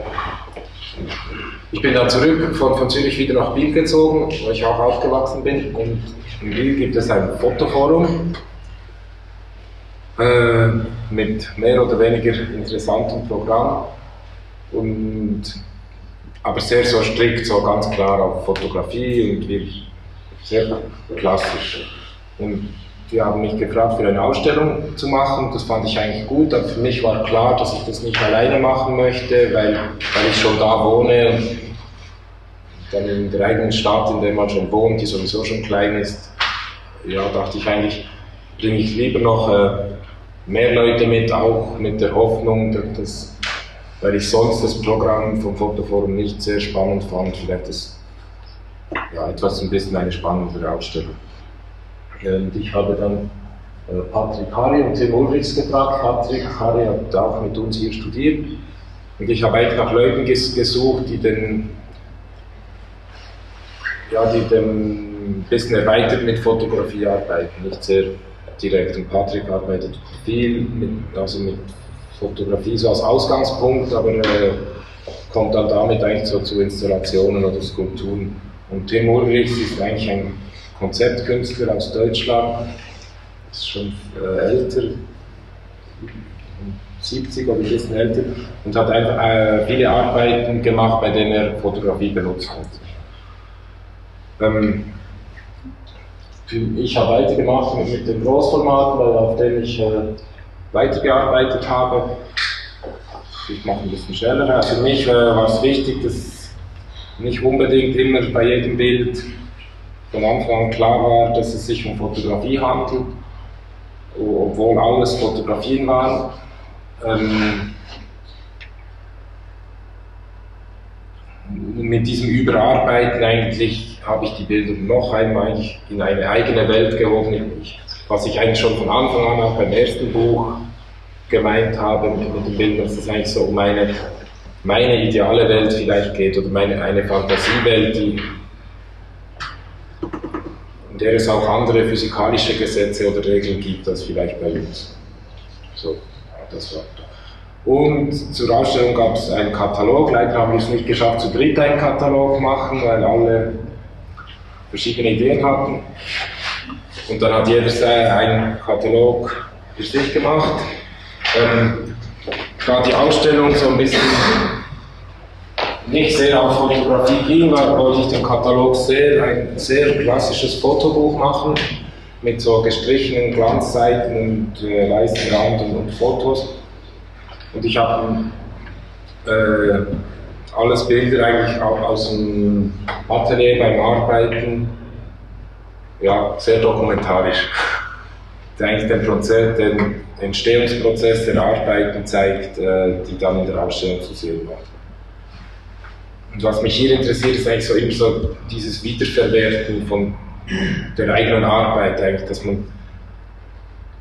ich bin dann zurück von, von Zürich wieder nach Biel gezogen, wo ich auch aufgewachsen bin. Und in Biel gibt es ein Fotoforum äh, mit mehr oder weniger interessantem Programm. Und, aber sehr so strikt, so ganz klar auf Fotografie und wir sehr klassisch. Und die haben mich gefragt, für eine Ausstellung zu machen. Das fand ich eigentlich gut. Aber für mich war klar, dass ich das nicht alleine machen möchte, weil, weil ich schon da wohne und dann in der eigenen Stadt, in der man schon wohnt, die sowieso schon klein ist, ja, dachte ich eigentlich, bringe ich lieber noch äh, mehr Leute mit, auch mit der Hoffnung, dass, weil ich sonst das Programm vom Fotoforum nicht sehr spannend fand, vielleicht ist ja, etwas ein bisschen eine spannendere Ausstellung. Und ich habe dann äh, Patrick Harry und Tim Ulrichs gefragt. Patrick Harry hat auch mit uns hier studiert. Und ich habe eigentlich nach Leuten ges gesucht, die den, ja, die ein bisschen erweitert mit Fotografie arbeiten, nicht sehr direkt. Und Patrick arbeitet viel mit, also mit Fotografie so als Ausgangspunkt, aber äh, kommt dann damit eigentlich so zu Installationen oder Skulpturen. Und Tim Ulrichs ist eigentlich ein Konzeptkünstler aus Deutschland, ist schon äh, älter, 70 oder ein bisschen älter, und hat einfach äh, viele Arbeiten gemacht, bei denen er Fotografie benutzt hat. Ähm, ich habe weitergemacht mit, mit den Großformaten, weil auf denen ich äh, weitergearbeitet habe. Ich mache ein bisschen schneller. Für mich äh, war es wichtig, dass nicht unbedingt immer bei jedem Bild von Anfang an klar war, dass es sich um Fotografie handelt, obwohl alles Fotografien waren. Ähm, mit diesem Überarbeiten eigentlich habe ich die Bilder noch einmal in eine eigene Welt gehoben, was ich eigentlich schon von Anfang an auch beim ersten Buch gemeint habe mit, den Bildern, dass es eigentlich so um eine, meine ideale Welt vielleicht geht oder meine, eine Fantasiewelt, die, in der es auch andere physikalische Gesetze oder Regeln gibt als vielleicht bei uns. So, das war und zur Ausstellung gab es einen Katalog. Leider haben wir es nicht geschafft, zu dritt einen Katalog machen, weil alle verschiedene Ideen hatten. Und dann hat jeder einen Katalog für sich gemacht. Ähm, da die Ausstellung so ein bisschen nicht sehr auf Fotografie ging, wollte ich den Katalog sehr, ein sehr klassisches Fotobuch machen, mit so gestrichenen Glanzseiten und äh, weißen Rand und, und, Fotos. Und ich habe äh, alles Bilder eigentlich auch aus dem Atelier beim Arbeiten, ja, sehr dokumentarisch. eigentlich den, Prozess, den Entstehungsprozess der Arbeiten zeigt, äh, die dann in der Ausstellung zu sehen waren. Und was mich hier interessiert, ist eigentlich so immer so dieses Wiederverwerten von der eigenen Arbeit, eigentlich, dass man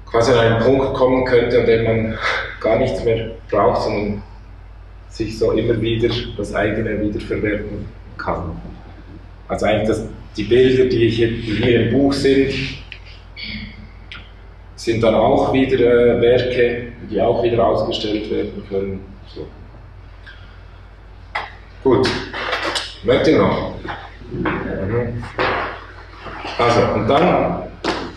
quasi an einen Punkt kommen könnte, an dem man gar nichts mehr braucht, sondern sich so immer wieder das eigene wiederverwerten kann. Also eigentlich das, die Bilder, die hier, im Buch sind, sind dann auch wieder äh, Werke, die auch wieder ausgestellt werden können. So. Gut, möchte noch? Mhm. Also, und dann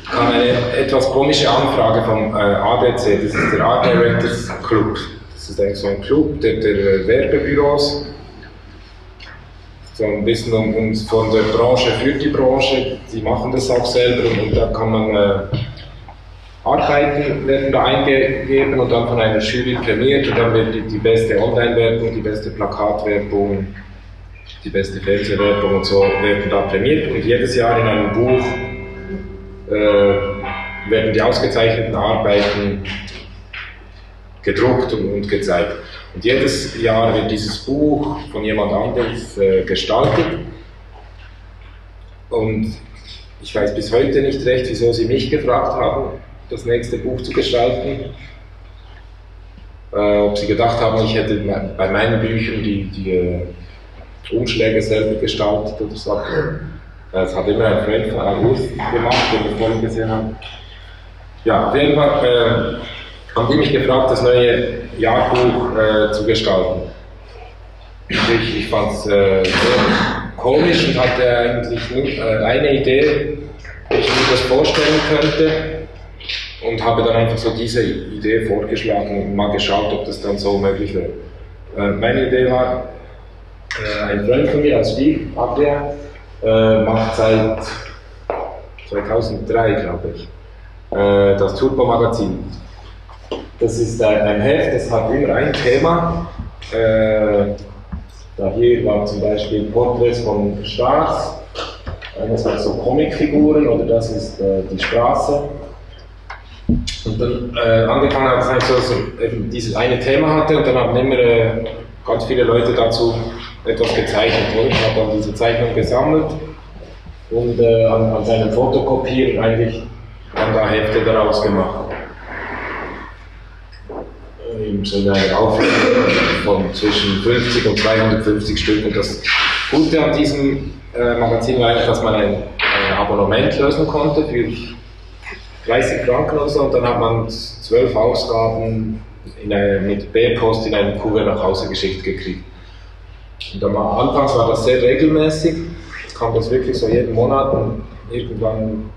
kam eine etwas komische Anfrage vom äh, ADC, das ist der Art Directors Club. Das ist eigentlich so ein Club der, der Werbebüros. So ein bisschen um, um, von der Branche für die Branche, die machen das auch selber und, und da kann man äh, Arbeiten werden da eingegeben und dann von einer Jury prämiert und dann wird die, die beste Online-Werbung, die beste Plakatwerbung, die beste Fernsehwerbung und so werden da prämiert und jedes Jahr in einem Buch äh, werden die ausgezeichneten Arbeiten gedruckt und, und, gezeigt. Und jedes Jahr wird dieses Buch von jemand anderes äh, gestaltet und ich weiß bis heute nicht recht, wieso sie mich gefragt haben das nächste Buch zu gestalten. Äh, ob sie gedacht haben, ich hätte bei meinen Büchern die, die äh, Umschläge selber gestaltet oder so. Das hat immer ein Freund von August gemacht, den wir vorhin gesehen haben. Ja, auf jeden Fall äh, haben die mich gefragt, das neue Jahrbuch äh, zu gestalten. Ich, ich fand es äh, komisch und hatte eigentlich nur äh, eine Idee, wie ich mir das vorstellen könnte und habe dann einfach so diese Idee vorgeschlagen und mal geschaut, ob das dann so möglich wäre. Äh, meine Idee war, äh, ein Freund von mir aus Wien, Adria, äh, macht seit 2003, glaube ich, das Turbo-Magazin. Das ist ein Heft, das hat immer ein Thema. Äh, da hier war zum Beispiel Porträts von Stars, das hat so Comicfiguren oder das ist äh, die Straße. Und dann äh, angefangen hat es eigentlich so, dass er dieses eine Thema hatte und dann haben immer äh, ganz viele Leute dazu etwas gezeichnet. Und ich habe dann diese Zeichnung gesammelt und äh, an, an seinem Fotokopierer eigentlich haben da Hefte daraus gemacht. Im Sinne einer Auflage von zwischen 50 und 250 Stück. Und das Gute an diesem äh, Magazin war eigentlich, dass man ein äh, Abonnement lösen konnte für 30 Franken oder so und dann hat man zwölf Ausgaben eine, mit B-Post in einem Kuvert nach Hause geschickt gekriegt. Und am Anfangs war das sehr regelmäßig, kam das wirklich so jeden Monat und irgendwann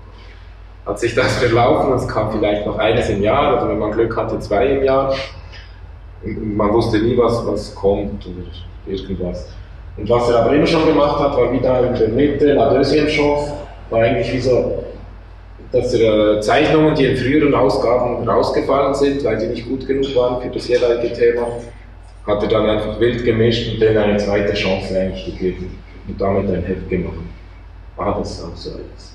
hat sich das verlaufen, es kam vielleicht noch eines im Jahr oder wenn man Glück hatte, zwei im Jahr. Man wusste nie, was, was kommt oder irgendwas. Und was er aber immer schon gemacht hat, war wieder in der Mitte, La Deuxième Chance, war eigentlich wie so, dass er Zeichnungen, die in früheren Ausgaben rausgefallen sind, weil sie nicht gut genug waren für das jeweilige Thema, hat er dann einfach wild gemischt und denen eine zweite Chance eigentlich gegeben und damit ein Heft gemacht. War das auch so als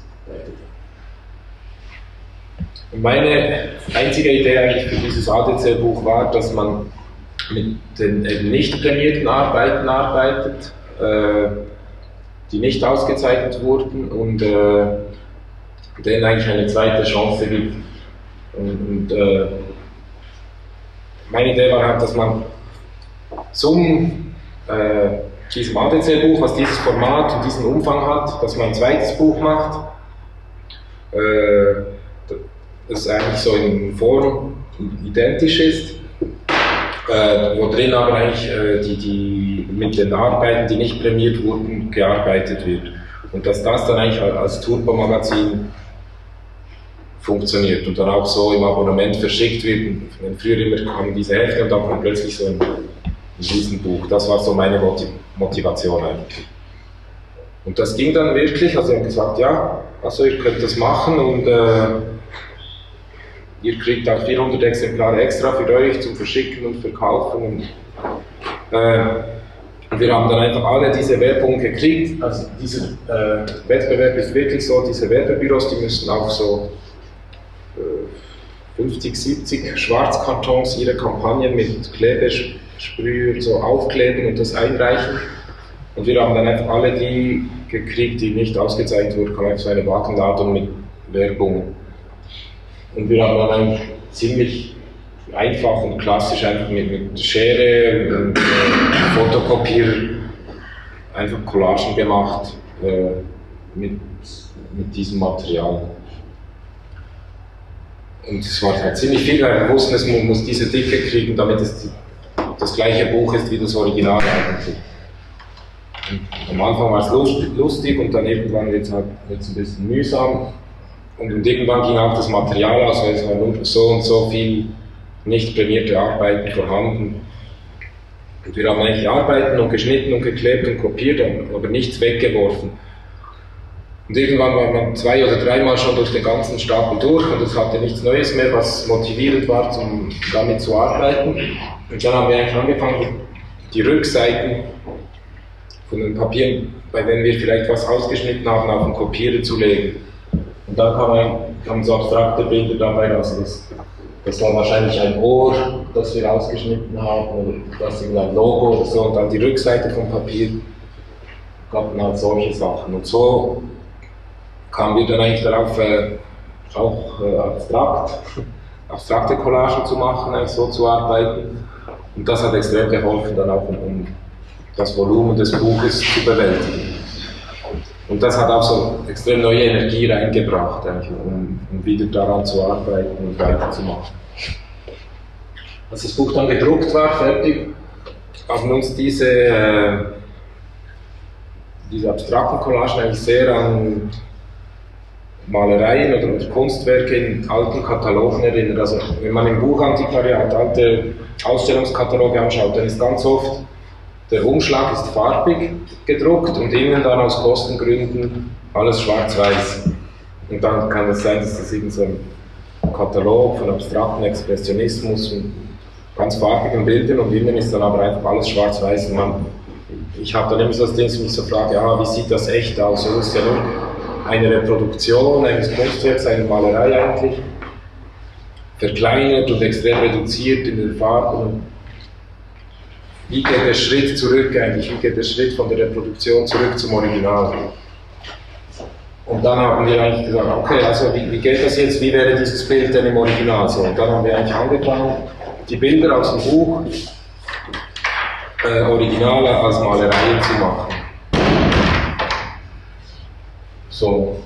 meine einzige Idee eigentlich für dieses ADC-Buch war, dass man mit den eben nicht prämierten Arbeiten arbeitet, äh, die nicht ausgezeichnet wurden und äh, denen eigentlich eine zweite Chance gibt. Und, und äh, meine Idee war halt, dass man zum äh, diesem ADC-Buch, was dieses Format und diesen Umfang hat, dass man ein zweites Buch macht, äh, das eigentlich so in Form identisch ist äh, wo drin aber eigentlich äh, die, die mit den Arbeiten, die nicht prämiert wurden, gearbeitet wird. Und dass das dann eigentlich als Turbo-Magazin funktioniert und dann auch so im Abonnement verschickt wird. Und früher immer kamen diese Hefte und dann kommt plötzlich so ein, Riesenbuch. Das war so meine Motivation eigentlich. Und das ging dann wirklich, also sie haben gesagt, ja, also ihr könnt das machen und äh, Ihr kriegt auch 400 Exemplare extra für euch zum Verschicken und Verkaufen. Und, äh, wir haben dann einfach alle diese Werbung gekriegt. Also dieser äh, Wettbewerb ist wirklich so, diese Werbebüros, die müssen auch so äh, 50, 70 Schwarzkartons ihre Kampagnen mit Klebesprüher so aufkleben und das einreichen. Und wir haben dann einfach alle die gekriegt, die nicht ausgezeichnet wurden, kam einfach so eine Wagenladung mit Werbung. Und wir haben dann eigentlich ziemlich einfach und klassisch einfach mit, mit Schere und äh, Fotokopierer einfach Collagen gemacht äh, mit, mit diesem Material. Und es war halt ziemlich viel, weil wir wussten, es muss diese Dicke kriegen, damit es die, das gleiche Buch ist wie das Original eigentlich. Und am Anfang war es lustig und dann irgendwann wird es halt jetzt ein bisschen mühsam. Und irgendwann ging auch das Material aus, weil es waren so und so viel nicht prämierte Arbeiten vorhanden. Und wir haben eigentlich Arbeiten und geschnitten und geklebt und kopiert, aber nichts weggeworfen. Und irgendwann war man zwei oder dreimal schon durch den ganzen Stapel durch und es hatte nichts Neues mehr, was motivierend war, um damit zu arbeiten. Und dann haben wir eigentlich angefangen, die Rückseiten von den Papieren, bei denen wir vielleicht was ausgeschnitten haben, auf den Kopierer zu legen. Und dann kann man, kann so abstrakte Bilder dabei, also das, das war wahrscheinlich ein Ohr, das wir ausgeschnitten haben, oder das ist ein Logo oder so, und dann die Rückseite vom Papier gab dann halt solche Sachen. Und so kamen wir dann eigentlich darauf, äh, auch äh, abstrakt, abstrakte Collagen zu machen, eigentlich so zu arbeiten. Und das hat extrem geholfen, dann auch um, um das Volumen des Buches zu bewältigen. Und das hat auch so extrem neue Energie reingebracht, um, um wieder daran zu arbeiten und weiterzumachen. Als das Buch dann gedruckt war, fertig, haben uns diese, äh, diese abstrakten Collagen eigentlich sehr an Malereien oder, Kunstwerke in alten Katalogen erinnert. Also wenn man im Buchantiquariat alte Ausstellungskataloge anschaut, dann ist ganz oft der Umschlag ist farbig gedruckt und innen dann aus Kostengründen alles schwarz-weiß. Und dann kann es sein, dass das irgend so ein Katalog von abstrakten Expressionismus und ganz farbigen Bildern und innen ist dann aber einfach alles schwarz-weiß. Und man, ich habe dann immer so das Ding, dass ich mich so frage, ja, wie sieht das echt aus? So ist ja nur eine Reproduktion eines Kunstwerks, eine Malerei eigentlich, verkleinert und extrem reduziert in den Farben wie geht der Schritt zurück eigentlich, wie geht der Schritt von der Reproduktion zurück zum Original. Und dann haben wir eigentlich gesagt, okay, also wie, wie geht das jetzt, wie wäre dieses Bild denn im Original so? Und dann haben wir eigentlich angefangen, die Bilder aus dem Buch äh, Originale als Malereien zu machen. So.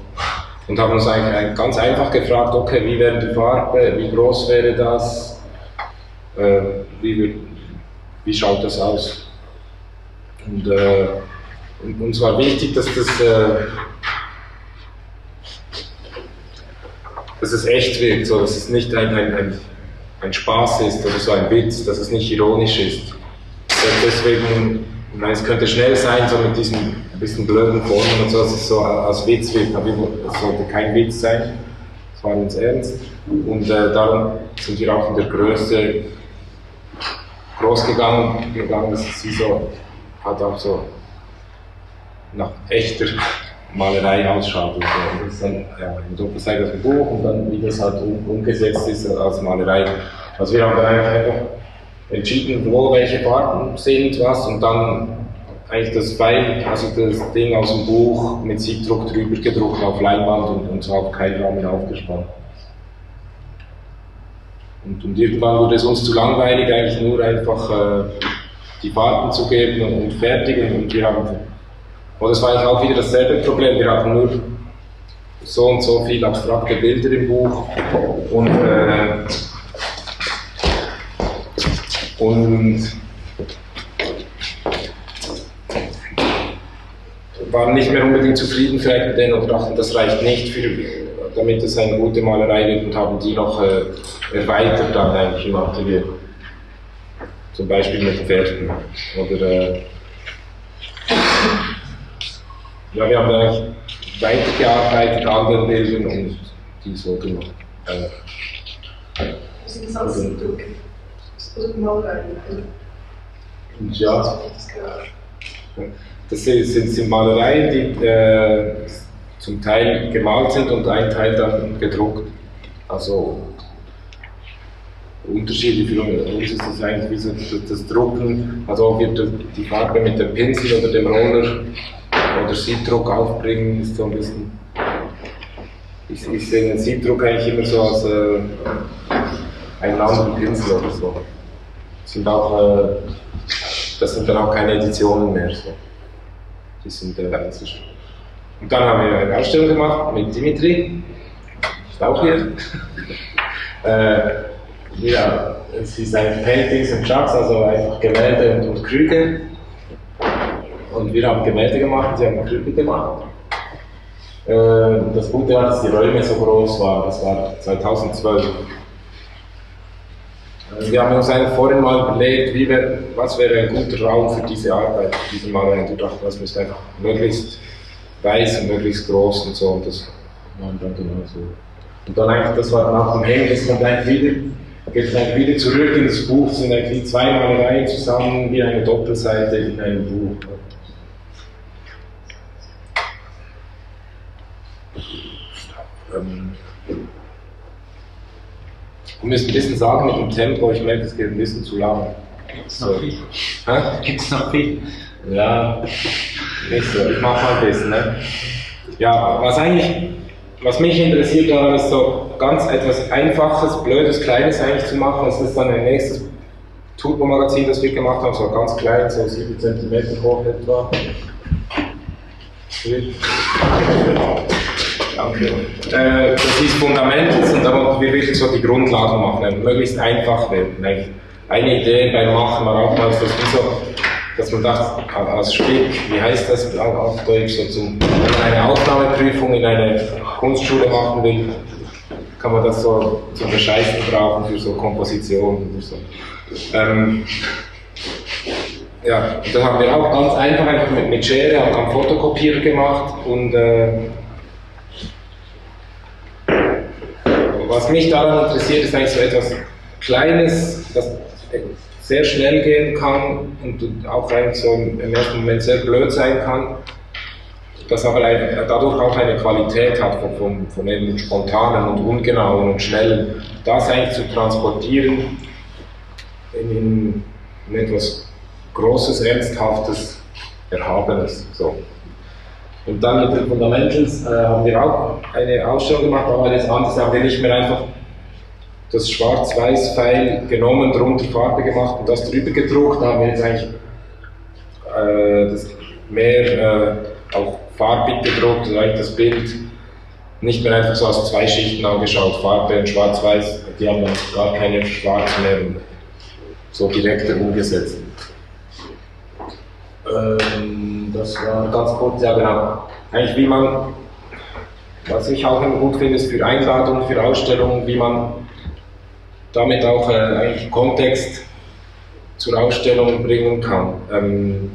Und haben uns eigentlich ganz einfach gefragt, okay, wie wäre die Farbe, wie groß wäre das, äh, wie, wie schaut das aus? Und, äh, uns war wichtig, dass das, äh, dass es echt wirkt, so, dass es nicht ein, ein, ein, ein Spaß ist oder so ein Witz, dass es nicht ironisch ist. Deswegen, nein, es könnte schnell sein, so mit diesen bisschen blöden Formen und so, dass es so als Witz wirkt, aber es sollte kein Witz sein, es war uns ernst. Und äh, darum sind wir auch in der Größe groß gegangen, gegangen dass sie so halt auch so nach echter Malerei ausschaut. Und so. das ist dann ja, eine Doppelseite aus dem Buch und dann wie das halt um, umgesetzt ist als Malerei. Also wir haben dann einfach entschieden, wo welche Farben sind, was und dann eigentlich das Bein, also das Ding aus dem Buch mit Siebdruck drüber gedruckt auf Leinwand und, und so auf keinen Rahmen aufgespannt. Und, und, irgendwann wurde es uns zu langweilig, eigentlich nur einfach äh, die Farben zu geben und, und fertig. Und wir haben, und das war eigentlich auch wieder dasselbe Problem, wir hatten nur so und so viele abstrakte Bilder im Buch. Und, äh, und waren nicht mehr unbedingt zufrieden vielleicht mit denen und dachten, das reicht nicht, für, damit es eine gute Malerei wird und haben die noch äh, erweitert dann eigentlich im Atelier. Zum Beispiel mit Pferden. Oder, äh, ja, wir haben eigentlich weitergearbeitet an den Bildern und die so gemacht. Äh, das? Also Malerei? Ja. Das sind, sind Malereien, die äh, zum Teil gemalt sind und ein Teil dann gedruckt. Also unterschiedlich für uns ist das eigentlich wie so das, das Drucken, also ob wir die Farbe mit dem Pinsel oder dem Roller oder Siebdruck aufbringen, ist so ein bisschen. Ich, ich sehe den Siebdruck eigentlich immer so als äh, einen anderen Pinsel oder so. Das sind auch, äh, das sind dann auch keine Editionen mehr. So. Die sind äh, Einzelstücke. Und dann haben wir eine Ausstellung gemacht mit Dimitri, ist auch hier. äh, ja, es ist ein Paintings and Chucks, also einfach Gemälde und, und Krüge. Und wir haben Gemälde gemacht, sie haben Krüge gemacht. Äh, das Gute war, dass die Räume so groß waren, das war 2012. Äh, wir haben uns vorhin mal überlegt, wie wär, was wäre ein guter Raum für diese Arbeit, für diese Malerei. Und dachten, das müsste einfach möglichst weiß und möglichst groß und so. Und das war dann genau so. Und dann einfach, das war dann auch am Hängen, das kommt eigentlich wieder, geht eigentlich wieder zurück in das Buch, sind eigentlich zwei Malereien zusammen, wie eine Doppelseite in einem Buch. Ähm, wir müssen ein bisschen sagen mit dem Tempo, ich merke, es geht ein bisschen zu lang. Gibt's noch viel? Gibt's noch viel? Ja, nicht so. Ich mach mal bisschen. Ne? Ja, was eigentlich, was mich interessiert daran ist so ganz etwas Einfaches, Blödes, Kleines eigentlich zu machen. Das ist dann ein nächstes Turbo-Magazin, das wir gemacht haben, so ganz klein, so 7 cm hoch etwa. Danke. Äh, das ist Fundamentals und da wollen wir wirklich so die Grundlagen machen, möglichst einfach werden. Eine Idee beim Machen war auch mal, dass, so, dass man dachte, als Stück, wie heißt das auf Deutsch, so zum, wenn man eine Aufnahmeprüfung in eine Kunstschule machen will, kann man das so zum Bescheißen brauchen für so Kompositionen oder so. Ähm, ja, das haben wir auch ganz einfach, einfach mit, mit Schere am, am Fotokopierer gemacht und äh, was mich daran interessiert, ist eigentlich so etwas Kleines, das sehr schnell gehen kann und auch so im ersten Moment sehr blöd sein kann, das aber ein, dadurch auch eine Qualität hat von, von, von eben spontanen und ungenauen und schnellen. Das eigentlich zu transportieren in, in etwas Großes, Ernsthaftes, Erhabenes. So. Und dann mit den Fundamentals äh, haben wir auch eine Ausstellung gemacht, aber das andere haben wir nicht mehr einfach das Schwarz-Weiß-Pfeil genommen, darunter Farbe gemacht und das drüber gedruckt. Da haben wir jetzt eigentlich äh, das mehr äh, auch farbig gedruckt, eigentlich das Bild nicht mehr einfach so aus zwei Schichten angeschaut, Farbe und Schwarz-Weiß, die haben gar keine Schwarz mehr so direkt umgesetzt. Ähm, das war ganz kurz, ja genau. Eigentlich wie man, was ich auch immer gut finde, ist für Einladungen, für Ausstellungen, wie man damit auch äh, eigentlich Kontext zur Ausstellung bringen kann. Ähm,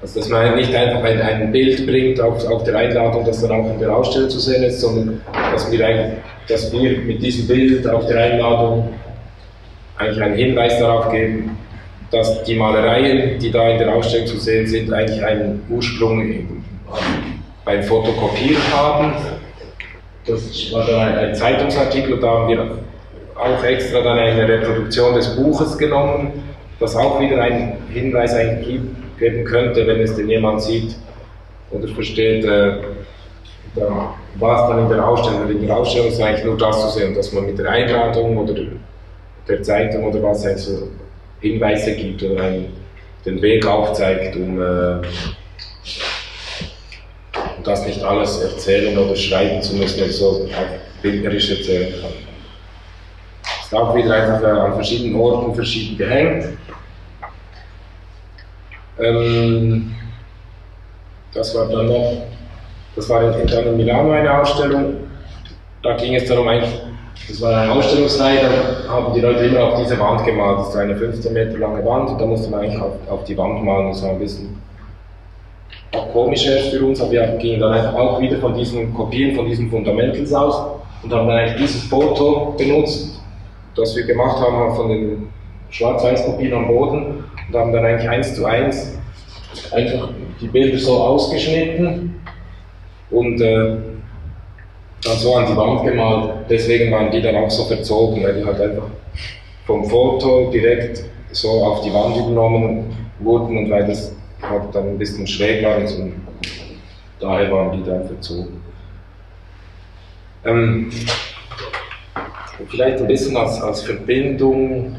also dass man nicht einfach ein, ein Bild bringt auf, auf, der Einladung, das dann auch in der Ausstellung zu sehen ist, sondern dass wir, dass wir mit diesem Bild auf der Einladung eigentlich einen Hinweis darauf geben, dass die Malereien, die da in der Ausstellung zu sehen sind, eigentlich einen Ursprung beim Fotokopieren haben. Das war dann ein Zeitungsartikel, da haben wir auch extra dann eine Reproduktion des Buches genommen, das auch wieder einen Hinweis eigentlich geben könnte, wenn es denn jemand sieht oder versteht, äh, da war es dann in der Ausstellung. In der Ausstellung ist eigentlich nur das zu sehen, dass man mit der Einladung oder der Zeitung oder was also Hinweise gibt oder einen, den Weg aufzeigt, um äh, das nicht alles erzählen oder schreiben zu müssen, also auch bildnerisch erzählen kann. Auch wieder einfach an verschiedenen Orten verschieden gehängt. Ähm, das war dann noch, das war in, in Milano eine Ausstellung. Da ging es darum, eigentlich das war eine Ausstellungsreihe, da haben die Leute immer auf diese Wand gemalt. Das ist eine 15 Meter lange Wand und da musste man eigentlich auf, auf die Wand malen. Das war ein bisschen auch komisch erst für uns, aber wir gingen dann einfach auch wieder von diesen Kopien, von diesen Fundamentals aus und haben dann eigentlich dieses Foto benutzt, das wir gemacht haben von den Schwarz-Weiß-Kopien am Boden und haben dann eigentlich eins zu eins einfach die Bilder so ausgeschnitten und äh, dann so an die Wand gemalt. Deswegen waren die dann auch so verzogen, weil die halt einfach vom Foto direkt so auf die Wand übernommen wurden und weil das halt dann ein bisschen schräg war und so, daher waren die dann verzogen. Ähm, vielleicht ein bisschen als, als Verbindung,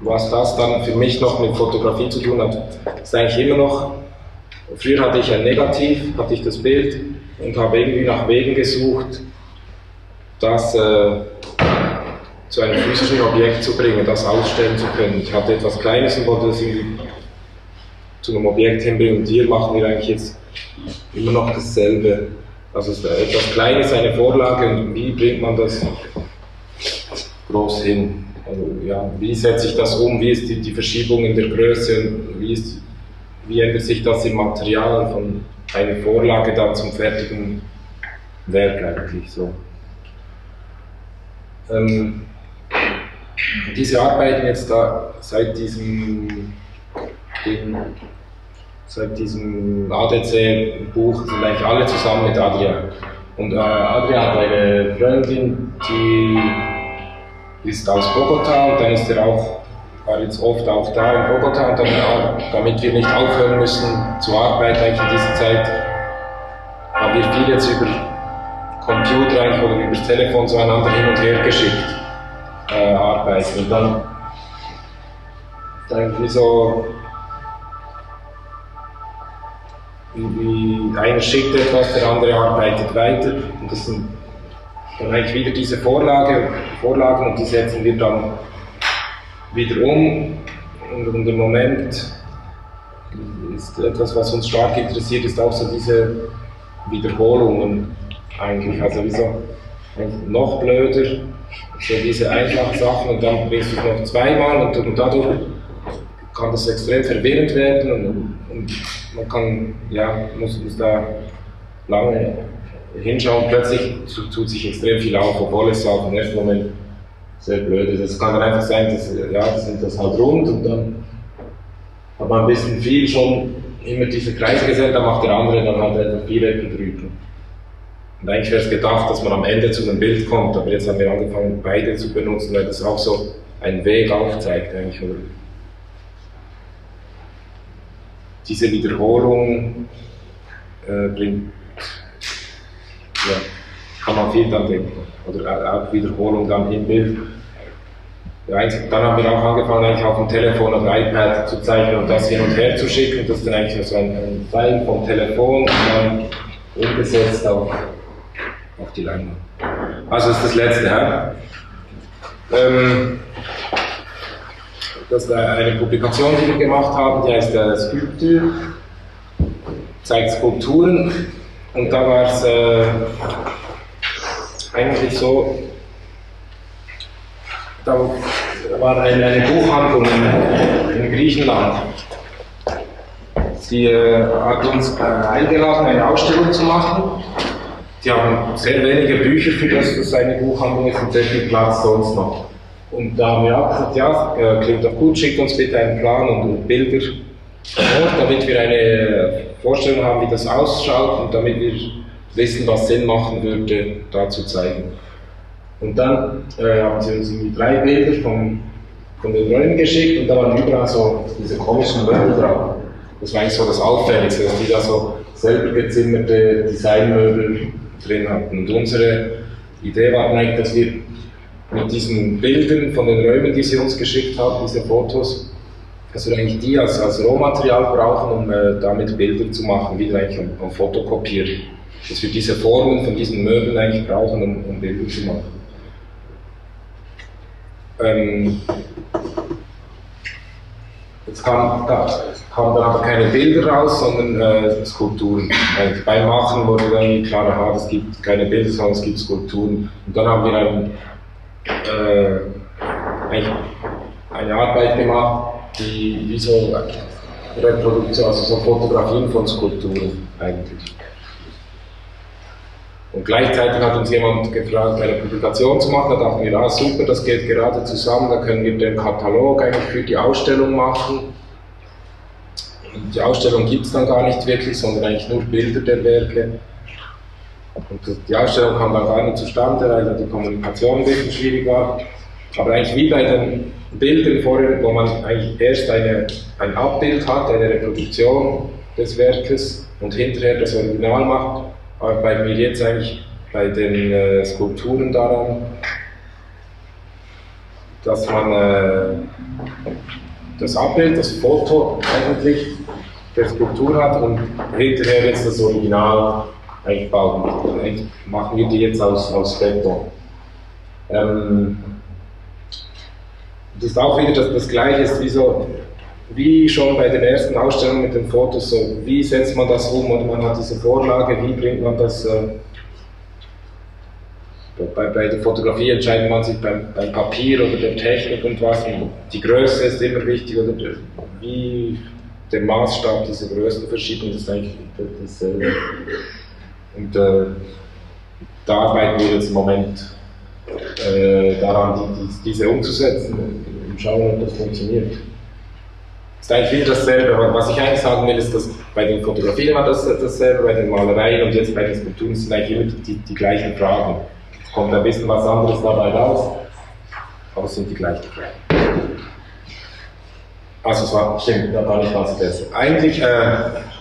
was das dann für mich noch mit Fotografie zu tun hat, ist eigentlich immer noch, früher hatte ich ein Negativ, hatte ich das Bild und habe irgendwie nach Wegen gesucht, das äh, zu einem physischen Objekt zu bringen, das ausstellen zu können. Ich hatte etwas Kleines und wollte es irgendwie zu einem Objekt hinbringen und hier machen wir eigentlich jetzt immer noch dasselbe. Also etwas Kleines, eine Vorlage und wie bringt man das groß hin? Also, ja, wie setze ich das um? Wie ist die, die Verschiebung in der Größe? Wie, ist, wie ändert sich das im Material von einer Vorlage da zum fertigen Werk eigentlich so? Ähm, diese arbeiten jetzt da seit diesem, den, seit diesem ADC-Buch sind eigentlich alle zusammen mit Adria. Und äh, Adria hat eine Freundin, die ist aus Bogota und dann ist er auch, war jetzt oft auch da in Bogota und dann, damit wir nicht aufhören müssen zu arbeiten eigentlich in dieser Zeit, haben wir viel jetzt über Computer eigentlich oder über das Telefon so einander hin und her geschickt äh, arbeiten. Und dann, dann wie so, wie, einer schickt etwas, der andere arbeitet weiter. Und das sind dann eigentlich wieder diese Vorlage, Vorlagen und die setzen wir dann wieder um. Und, im Moment ist etwas, was uns stark interessiert, ist auch so diese Wiederholungen eigentlich. Also wieso noch blöder, so diese einfachen Sachen und dann bringst du es noch zweimal und, und, dadurch kann das extrem verwirrend werden und, und man kann, ja, muss, muss da lange hinschauen. Plötzlich tut sich extrem viel auf, obwohl es auch im ersten Moment sehr blöd ist. Es kann dann einfach sein, dass ja, das sind das halt rund und dann hat man ein bisschen viel schon immer diese Kreise gesehen, da macht der andere dann halt einfach Vierecke drüber. Und eigentlich wäre es gedacht, dass man am Ende zu einem Bild kommt, aber jetzt haben wir angefangen, beide zu benutzen, weil das auch so einen Weg aufzeigt, eigentlich. Oder diese Wiederholung äh, bringt, ja, kann man viel dann denken. Oder auch Wiederholung dann im Bild. Ja, dann haben wir auch angefangen, eigentlich auf dem Telefon oder iPad zu zeichnen und das hin und her zu schicken. Das ist dann eigentlich so ein, ein File vom Telefon und dann umgesetzt auf, auf die Leinwand. Also ist das letzte, ja? Ähm, das ist eine Publikation, die wir gemacht haben, die heißt der Skulptur, zeigt Skulpturen und da war es äh, eigentlich so, da war eine, eine Buchhandlung in, Griechenland. Sie äh, hat uns äh, eingeladen, eine Ausstellung zu machen. Die haben sehr wenige Bücher für das, dass eine Buchhandlung ist und sehr viel Platz sonst noch. Und da haben wir auch gesagt, ja, äh, klingt doch gut, schickt uns bitte einen Plan und Bilder damit wir eine Vorstellung haben, wie das ausschaut und damit wir wissen, was Sinn machen würde, da zu zeigen. Und dann äh, haben sie uns irgendwie drei Bilder von, von den Räumen geschickt und da waren überall so diese komischen Möbel drauf. Das war eigentlich so das Auffälligste, dass die da so selber gezimmerte Designmöbel drin hatten. Und unsere Idee war eigentlich, dass wir mit diesen Bildern von den Räumen, die sie uns geschickt haben, diese Fotos, dass wir eigentlich die als, als Rohmaterial brauchen, um äh, damit Bilder zu machen, wieder eigentlich am, am Fotokopieren. Dass wir diese Formen von diesen Möbeln eigentlich brauchen, um, um Bilder zu machen. Ähm, jetzt kam, da, kamen dann aber keine Bilder raus, sondern äh, Skulpturen. Also beim Machen wurde dann klar, aha, es gibt keine Bilder, sondern es gibt Skulpturen. Und dann haben wir ein, äh, eine Arbeit gemacht, die wie so Reproduktion, also so Fotografien von Skulpturen eigentlich. Und gleichzeitig hat uns jemand gefragt, eine Publikation zu machen. Da dachten wir, ah super, das geht gerade zusammen, da können wir den Katalog eigentlich für die Ausstellung machen. Und die Ausstellung gibt es dann gar nicht wirklich, sondern eigentlich nur Bilder der Werke. Und die Ausstellung kam dann gar nicht zustande, weil die Kommunikation ein bisschen schwierig war. Aber eigentlich wie bei den Bildern vorher, wo man eigentlich erst eine, ein Abbild hat, eine Reproduktion des Werkes und hinterher das Original macht, arbeiten wir jetzt eigentlich bei den äh, Skulpturen daran, dass man äh, das Abbild, das Foto eigentlich der Skulptur hat und hinterher jetzt das Original eigentlich bauen. Eigentlich machen wir die jetzt aus, aus Beton. Ähm, das ist auch wieder das, das Gleiche, ist wie, so, wie schon bei den ersten Ausstellungen mit den Fotos, so, wie setzt man das um und man hat diese Vorlage, wie bringt man das. Äh, bei, bei, der Fotografie entscheidet man sich beim, beim, Papier oder der Technik und was. Die Größe ist immer wichtig, oder wie der Maßstab dieser Größenverschiebung ist eigentlich dasselbe. Und äh, da arbeiten wir jetzt im Moment äh, daran, die, die, diese umzusetzen und schauen, ob das funktioniert. Es ist eigentlich wieder dasselbe. Was ich eigentlich sagen will, ist, dass bei den Fotografien war das dasselbe, bei den Malereien und jetzt bei den Skulpturen sind eigentlich immer die, die gleichen Fragen. Es kommt ein bisschen was anderes dabei raus, aber es sind die gleichen Fragen. Also es war, stimmt, da war nicht ganz besser. Eigentlich, äh,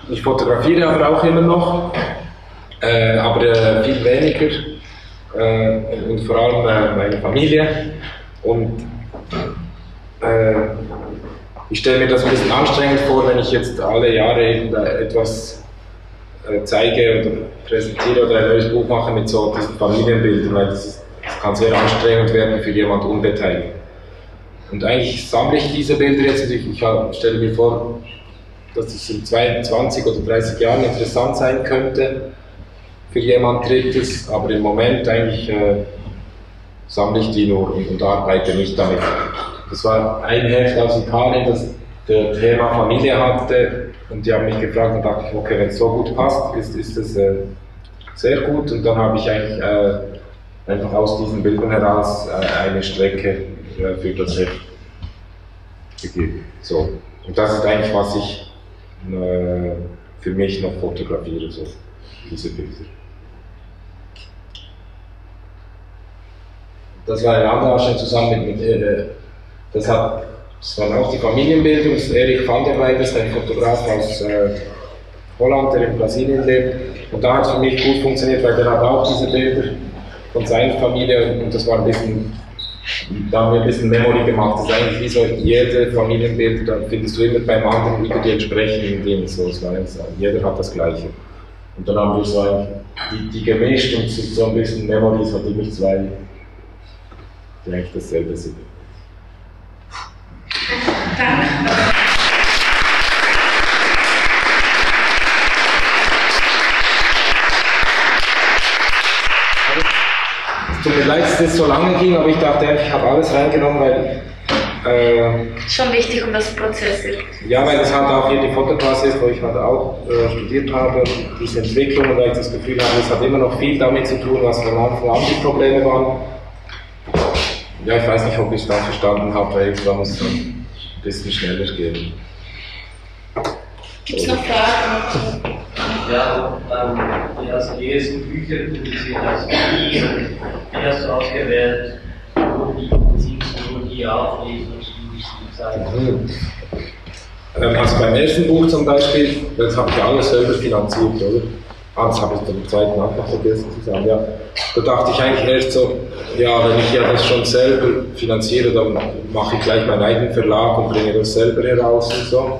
ich fotografiere aber auch immer noch, äh, aber äh, viel weniger äh, und vor allem äh, meine Familie. Und äh, ich stelle mir das ein bisschen anstrengend vor, wenn ich jetzt alle Jahre etwas äh, zeige oder präsentiere oder ein neues Buch mache mit so diesen Familienbildern, weil das, das kann sehr anstrengend werden für jemand Unbeteiligt. Und eigentlich sammle ich diese Bilder jetzt und ich, ich stelle mir vor, dass es in 20 oder 30 Jahren interessant sein könnte, für jemand Drittes, aber im Moment eigentlich äh, sammle ich die nur und, arbeite nicht damit. Das war ein Heft aus Italien, das der Thema Familie hatte und die haben mich gefragt und dachte ich, okay, wenn es so gut passt, ist, ist äh, sehr gut und dann habe ich eigentlich äh, einfach aus diesen Bildern heraus äh, eine Strecke äh, für das Heft gegeben. So. Und das ist eigentlich, was ich äh, für mich noch fotografiere, so diese Bilder. Das war andere Ausstellung zusammen mit, mit äh, das hat, das waren auch die Familienbildung, Erik van der Weide, ist ein Fotograf aus, äh, Holland, der in Brasilien lebt. Und da hat es für mich gut funktioniert, weil der hat auch diese Bilder von seiner Familie und das war ein bisschen, da haben wir ein bisschen Memory gemacht. Das ist eigentlich wie so jede Familienbild, da findest du immer beim anderen wieder die entsprechenden Dinge. So, es war jetzt, jeder hat das Gleiche. Und dann haben wir so ein, die, die gemischt und so ein bisschen Memories hat immer zwei, die eigentlich dasselbe sind. Danke. Tut mir leid, dass es so lange ging, aber ich dachte, ich habe alles reingenommen, weil. Äh, schon wichtig, um das Prozess ist. Ja, weil das halt auch hier die Fotoklasse ist, wo ich halt auch äh, studiert habe, diese Entwicklung, und weil ich das Gefühl habe, es hat immer noch viel damit zu tun, was von Anfang an die Probleme waren. Ja, ich weiß nicht, ob ich es dann verstanden habe, weil irgendwann muss es ein bisschen schneller gehen. Gibt es noch Fragen? Ja, ähm, die ersten ersten Bücher publiziert als Wie und wie hast du ausgewählt, wo die beziehst wo die auflesen und wie die Zeit? Mhm. Ähm, also beim ersten Buch zum Beispiel, das habe ich alles selber finanziert, oder? Ah, das habe ich beim zweiten auch noch vergessen zu sagen, ja. Da dachte ich eigentlich erst so, ja, wenn ich ja das schon selber finanziere, dann mache ich gleich meinen eigenen Verlag und bringe das selber heraus und so.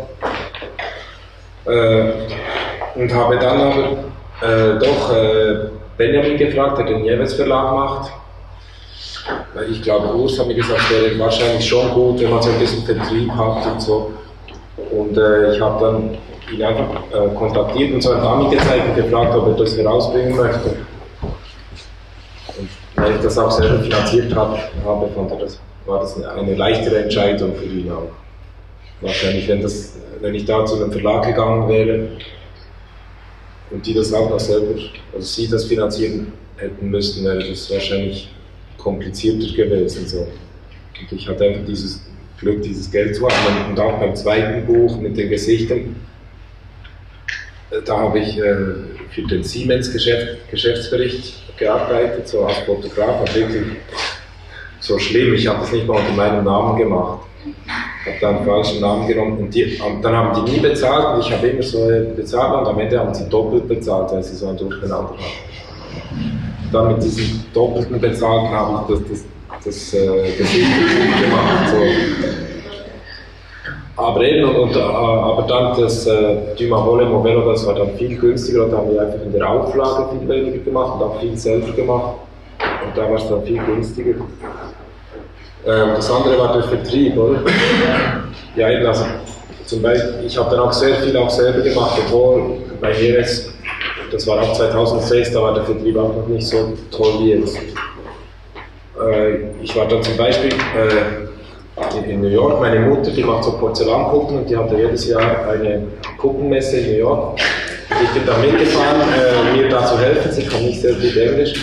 Äh, und habe dann aber äh, doch äh, Benjamin gefragt, der den Jeves Verlag macht. Ich glaube, Urs hat mir gesagt, wäre wahrscheinlich schon gut, wenn man so ein bisschen Vertrieb hat und so. Und äh, ich habe dann ihn einfach äh, kontaktiert und gezeigt und gefragt, ob er das herausbringen möchte. Und weil ich das auch selber finanziert habe, habe fand das, war das eine leichtere Entscheidung für ihn auch. Wahrscheinlich, wenn, das, wenn ich da zu einem Verlag gegangen wäre, und die das auch noch selber, also sie das finanzieren hätten müssten, wäre das wahrscheinlich komplizierter gewesen. So. Und ich hatte einfach dieses Glück, dieses Geld zu haben. Und auch beim zweiten Buch mit den Gesichtern, da habe ich äh, für den Siemens -Geschäft, Geschäftsbericht gearbeitet, so als Fotograf, und wirklich so schlimm. Ich habe das nicht mal unter meinem Namen gemacht habe dann einen falschen Namen genommen und, die, und dann haben die nie bezahlt und ich habe immer so bezahlt und am Ende haben sie doppelt bezahlt, weil sie so ein Durcheinander hatten. Dann mit diesem doppelten Bezahlen habe ich das, das, das äh, Gesicht gemacht. So. Aber eben, und, und, äh, aber dann das äh, Dymavole Movello, das war dann viel günstiger, da haben wir einfach in der Auflage viel weniger gemacht und auch viel selber gemacht. Und da war es dann viel günstiger. Ähm, das andere war der Vertrieb, oder? Ja, eben, also zum Beispiel, ich habe dann auch sehr viel auch selber gemacht, obwohl bei Heres, das war auch 2006, da war der Vertrieb auch noch nicht so toll wie jetzt. Äh, ich war dann zum Beispiel äh, in New York, meine Mutter, die macht so Porzellanpuppen und die hatte jedes Jahr eine Puppenmesse in New York. Ich bin da mitgefahren, äh, mir da zu helfen, sie kann nicht sehr gut Englisch.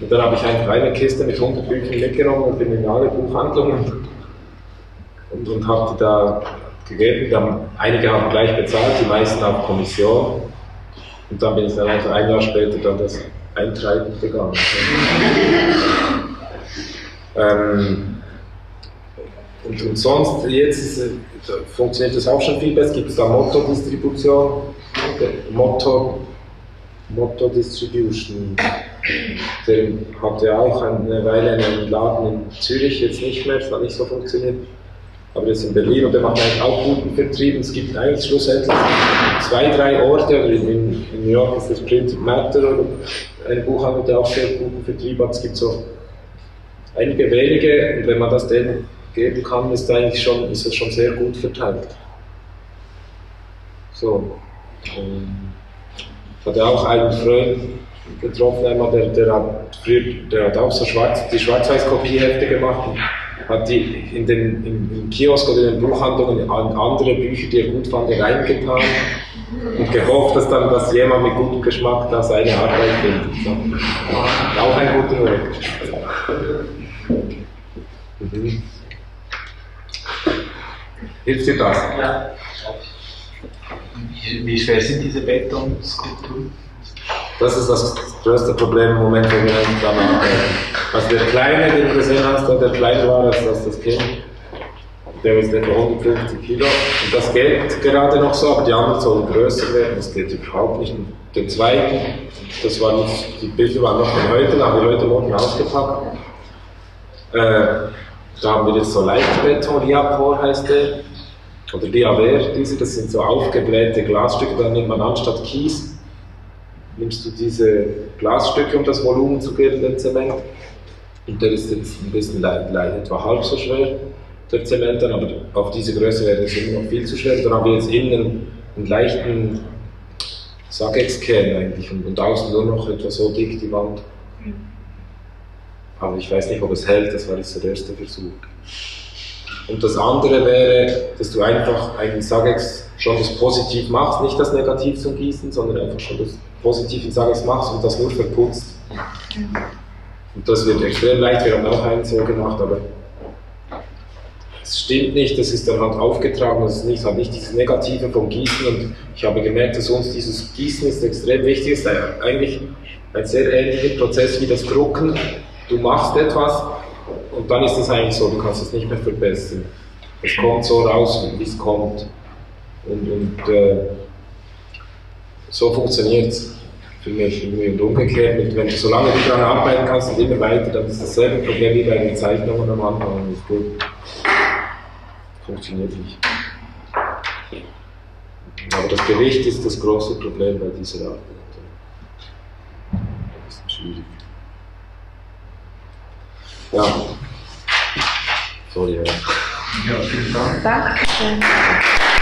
Und dann habe ich einfach eine Kiste mit 100 Büchern mitgenommen und bin in alle Buchhandlungen und, und habe die da gegeben. Dann, einige haben gleich bezahlt, die meisten auf Kommission. Und dann bin ich dann einfach ein Jahr später dann das Eintreiben begangen. ähm, und, und, sonst, jetzt ist, äh, funktioniert das auch schon viel besser. Gibt es da Motto-Distribution? Motto Motto Distribution. Der hatte auch eine Weile einen Laden in Zürich, jetzt nicht mehr, es hat nicht so funktioniert. Aber jetzt in Berlin und der macht eigentlich auch guten Vertrieb. Es gibt eigentlich schlussendlich zwei, drei Orte, in, in New York ist das Print Matter, ein Buchhandel, der auch sehr guten Vertrieb hat. Es gibt so einige wenige und wenn man das denen geben kann, ist, eigentlich schon, ist es schon sehr gut verteilt. So. Ich hatte auch einen Freund getroffen, einmal, der, der, hat, früher, der hat auch so schwarz, die Schwarz-Weiß-Kopiehefte gemacht und hat die in den, im, im Kiosk oder in den Buchhandlungen an andere Bücher, die er gut fand, reingetan und gehofft, dass dann dass jemand mit gutem Geschmack da seine Arbeit findet. So. Auch ein guter Weg. Mhm. Hilft dir das? Ja. Wie schwer sind diese Betonskulpturen? Das ist das größte Problem im Moment, wenn wir da nachdenken. Also der Kleine, den du gesehen hast, der kleiner war als das, das Kind, der ist etwa 150 Kilo. Und das geht gerade noch so, aber die anderen sollen größer werden. Das geht überhaupt nicht. Und den zweiten, das war nicht, die Bilder waren noch von heute, da haben wir heute Morgen ausgepackt. Äh, da haben wir jetzt so Leichtbeton, Liapor heißt der, oder Liaver, diese, das sind so aufgeblähte Glasstücke, da nimmt man anstatt Kies, nimmst du diese Glasstücke, um das Volumen zu geben, den Zement. Und der ist jetzt ein bisschen le- le- etwa halb so schwer, der Zement dann, aber auf diese Größe wäre es immer noch viel zu schwer. Dann haben wir jetzt innen einen leichten Sagex-Kern eigentlich und, und außen nur noch etwa so dick die Wand. Aber ich weiß nicht, ob es hält, das war jetzt der erste Versuch. Und das andere wäre, dass du einfach einen Sagex schon das Positiv machst, nicht das Negativ zum Gießen, sondern einfach schon das Positiv in Sagex machst und das nur verputzt. Und das wird extrem leicht, wir haben auch einen so gemacht, aber es stimmt nicht, das ist dann halt aufgetragen, das ist nicht, hat nicht dieses Negative vom Gießen und ich habe gemerkt, dass uns dieses Gießen ist extrem wichtig, ist eigentlich ein sehr ähnlicher Prozess wie das Drucken. Du machst etwas und dann ist es eigentlich so, du kannst es nicht mehr verbessern. Es kommt so raus, wie es kommt. Und, und äh, so funktioniert es für mich irgendwie. Und umgekehrt, mit, wenn du so lange du daran arbeiten kannst und immer weiter, dann ist dasselbe Problem wie bei den Zeichnungen am Anfang. Und ist gut. Funktioniert nicht. Aber das Gewicht ist das große Problem bei dieser Arbeit. Das ist schwierig. Ja. Sorry, ja. Ja, vielen Dank. Danke.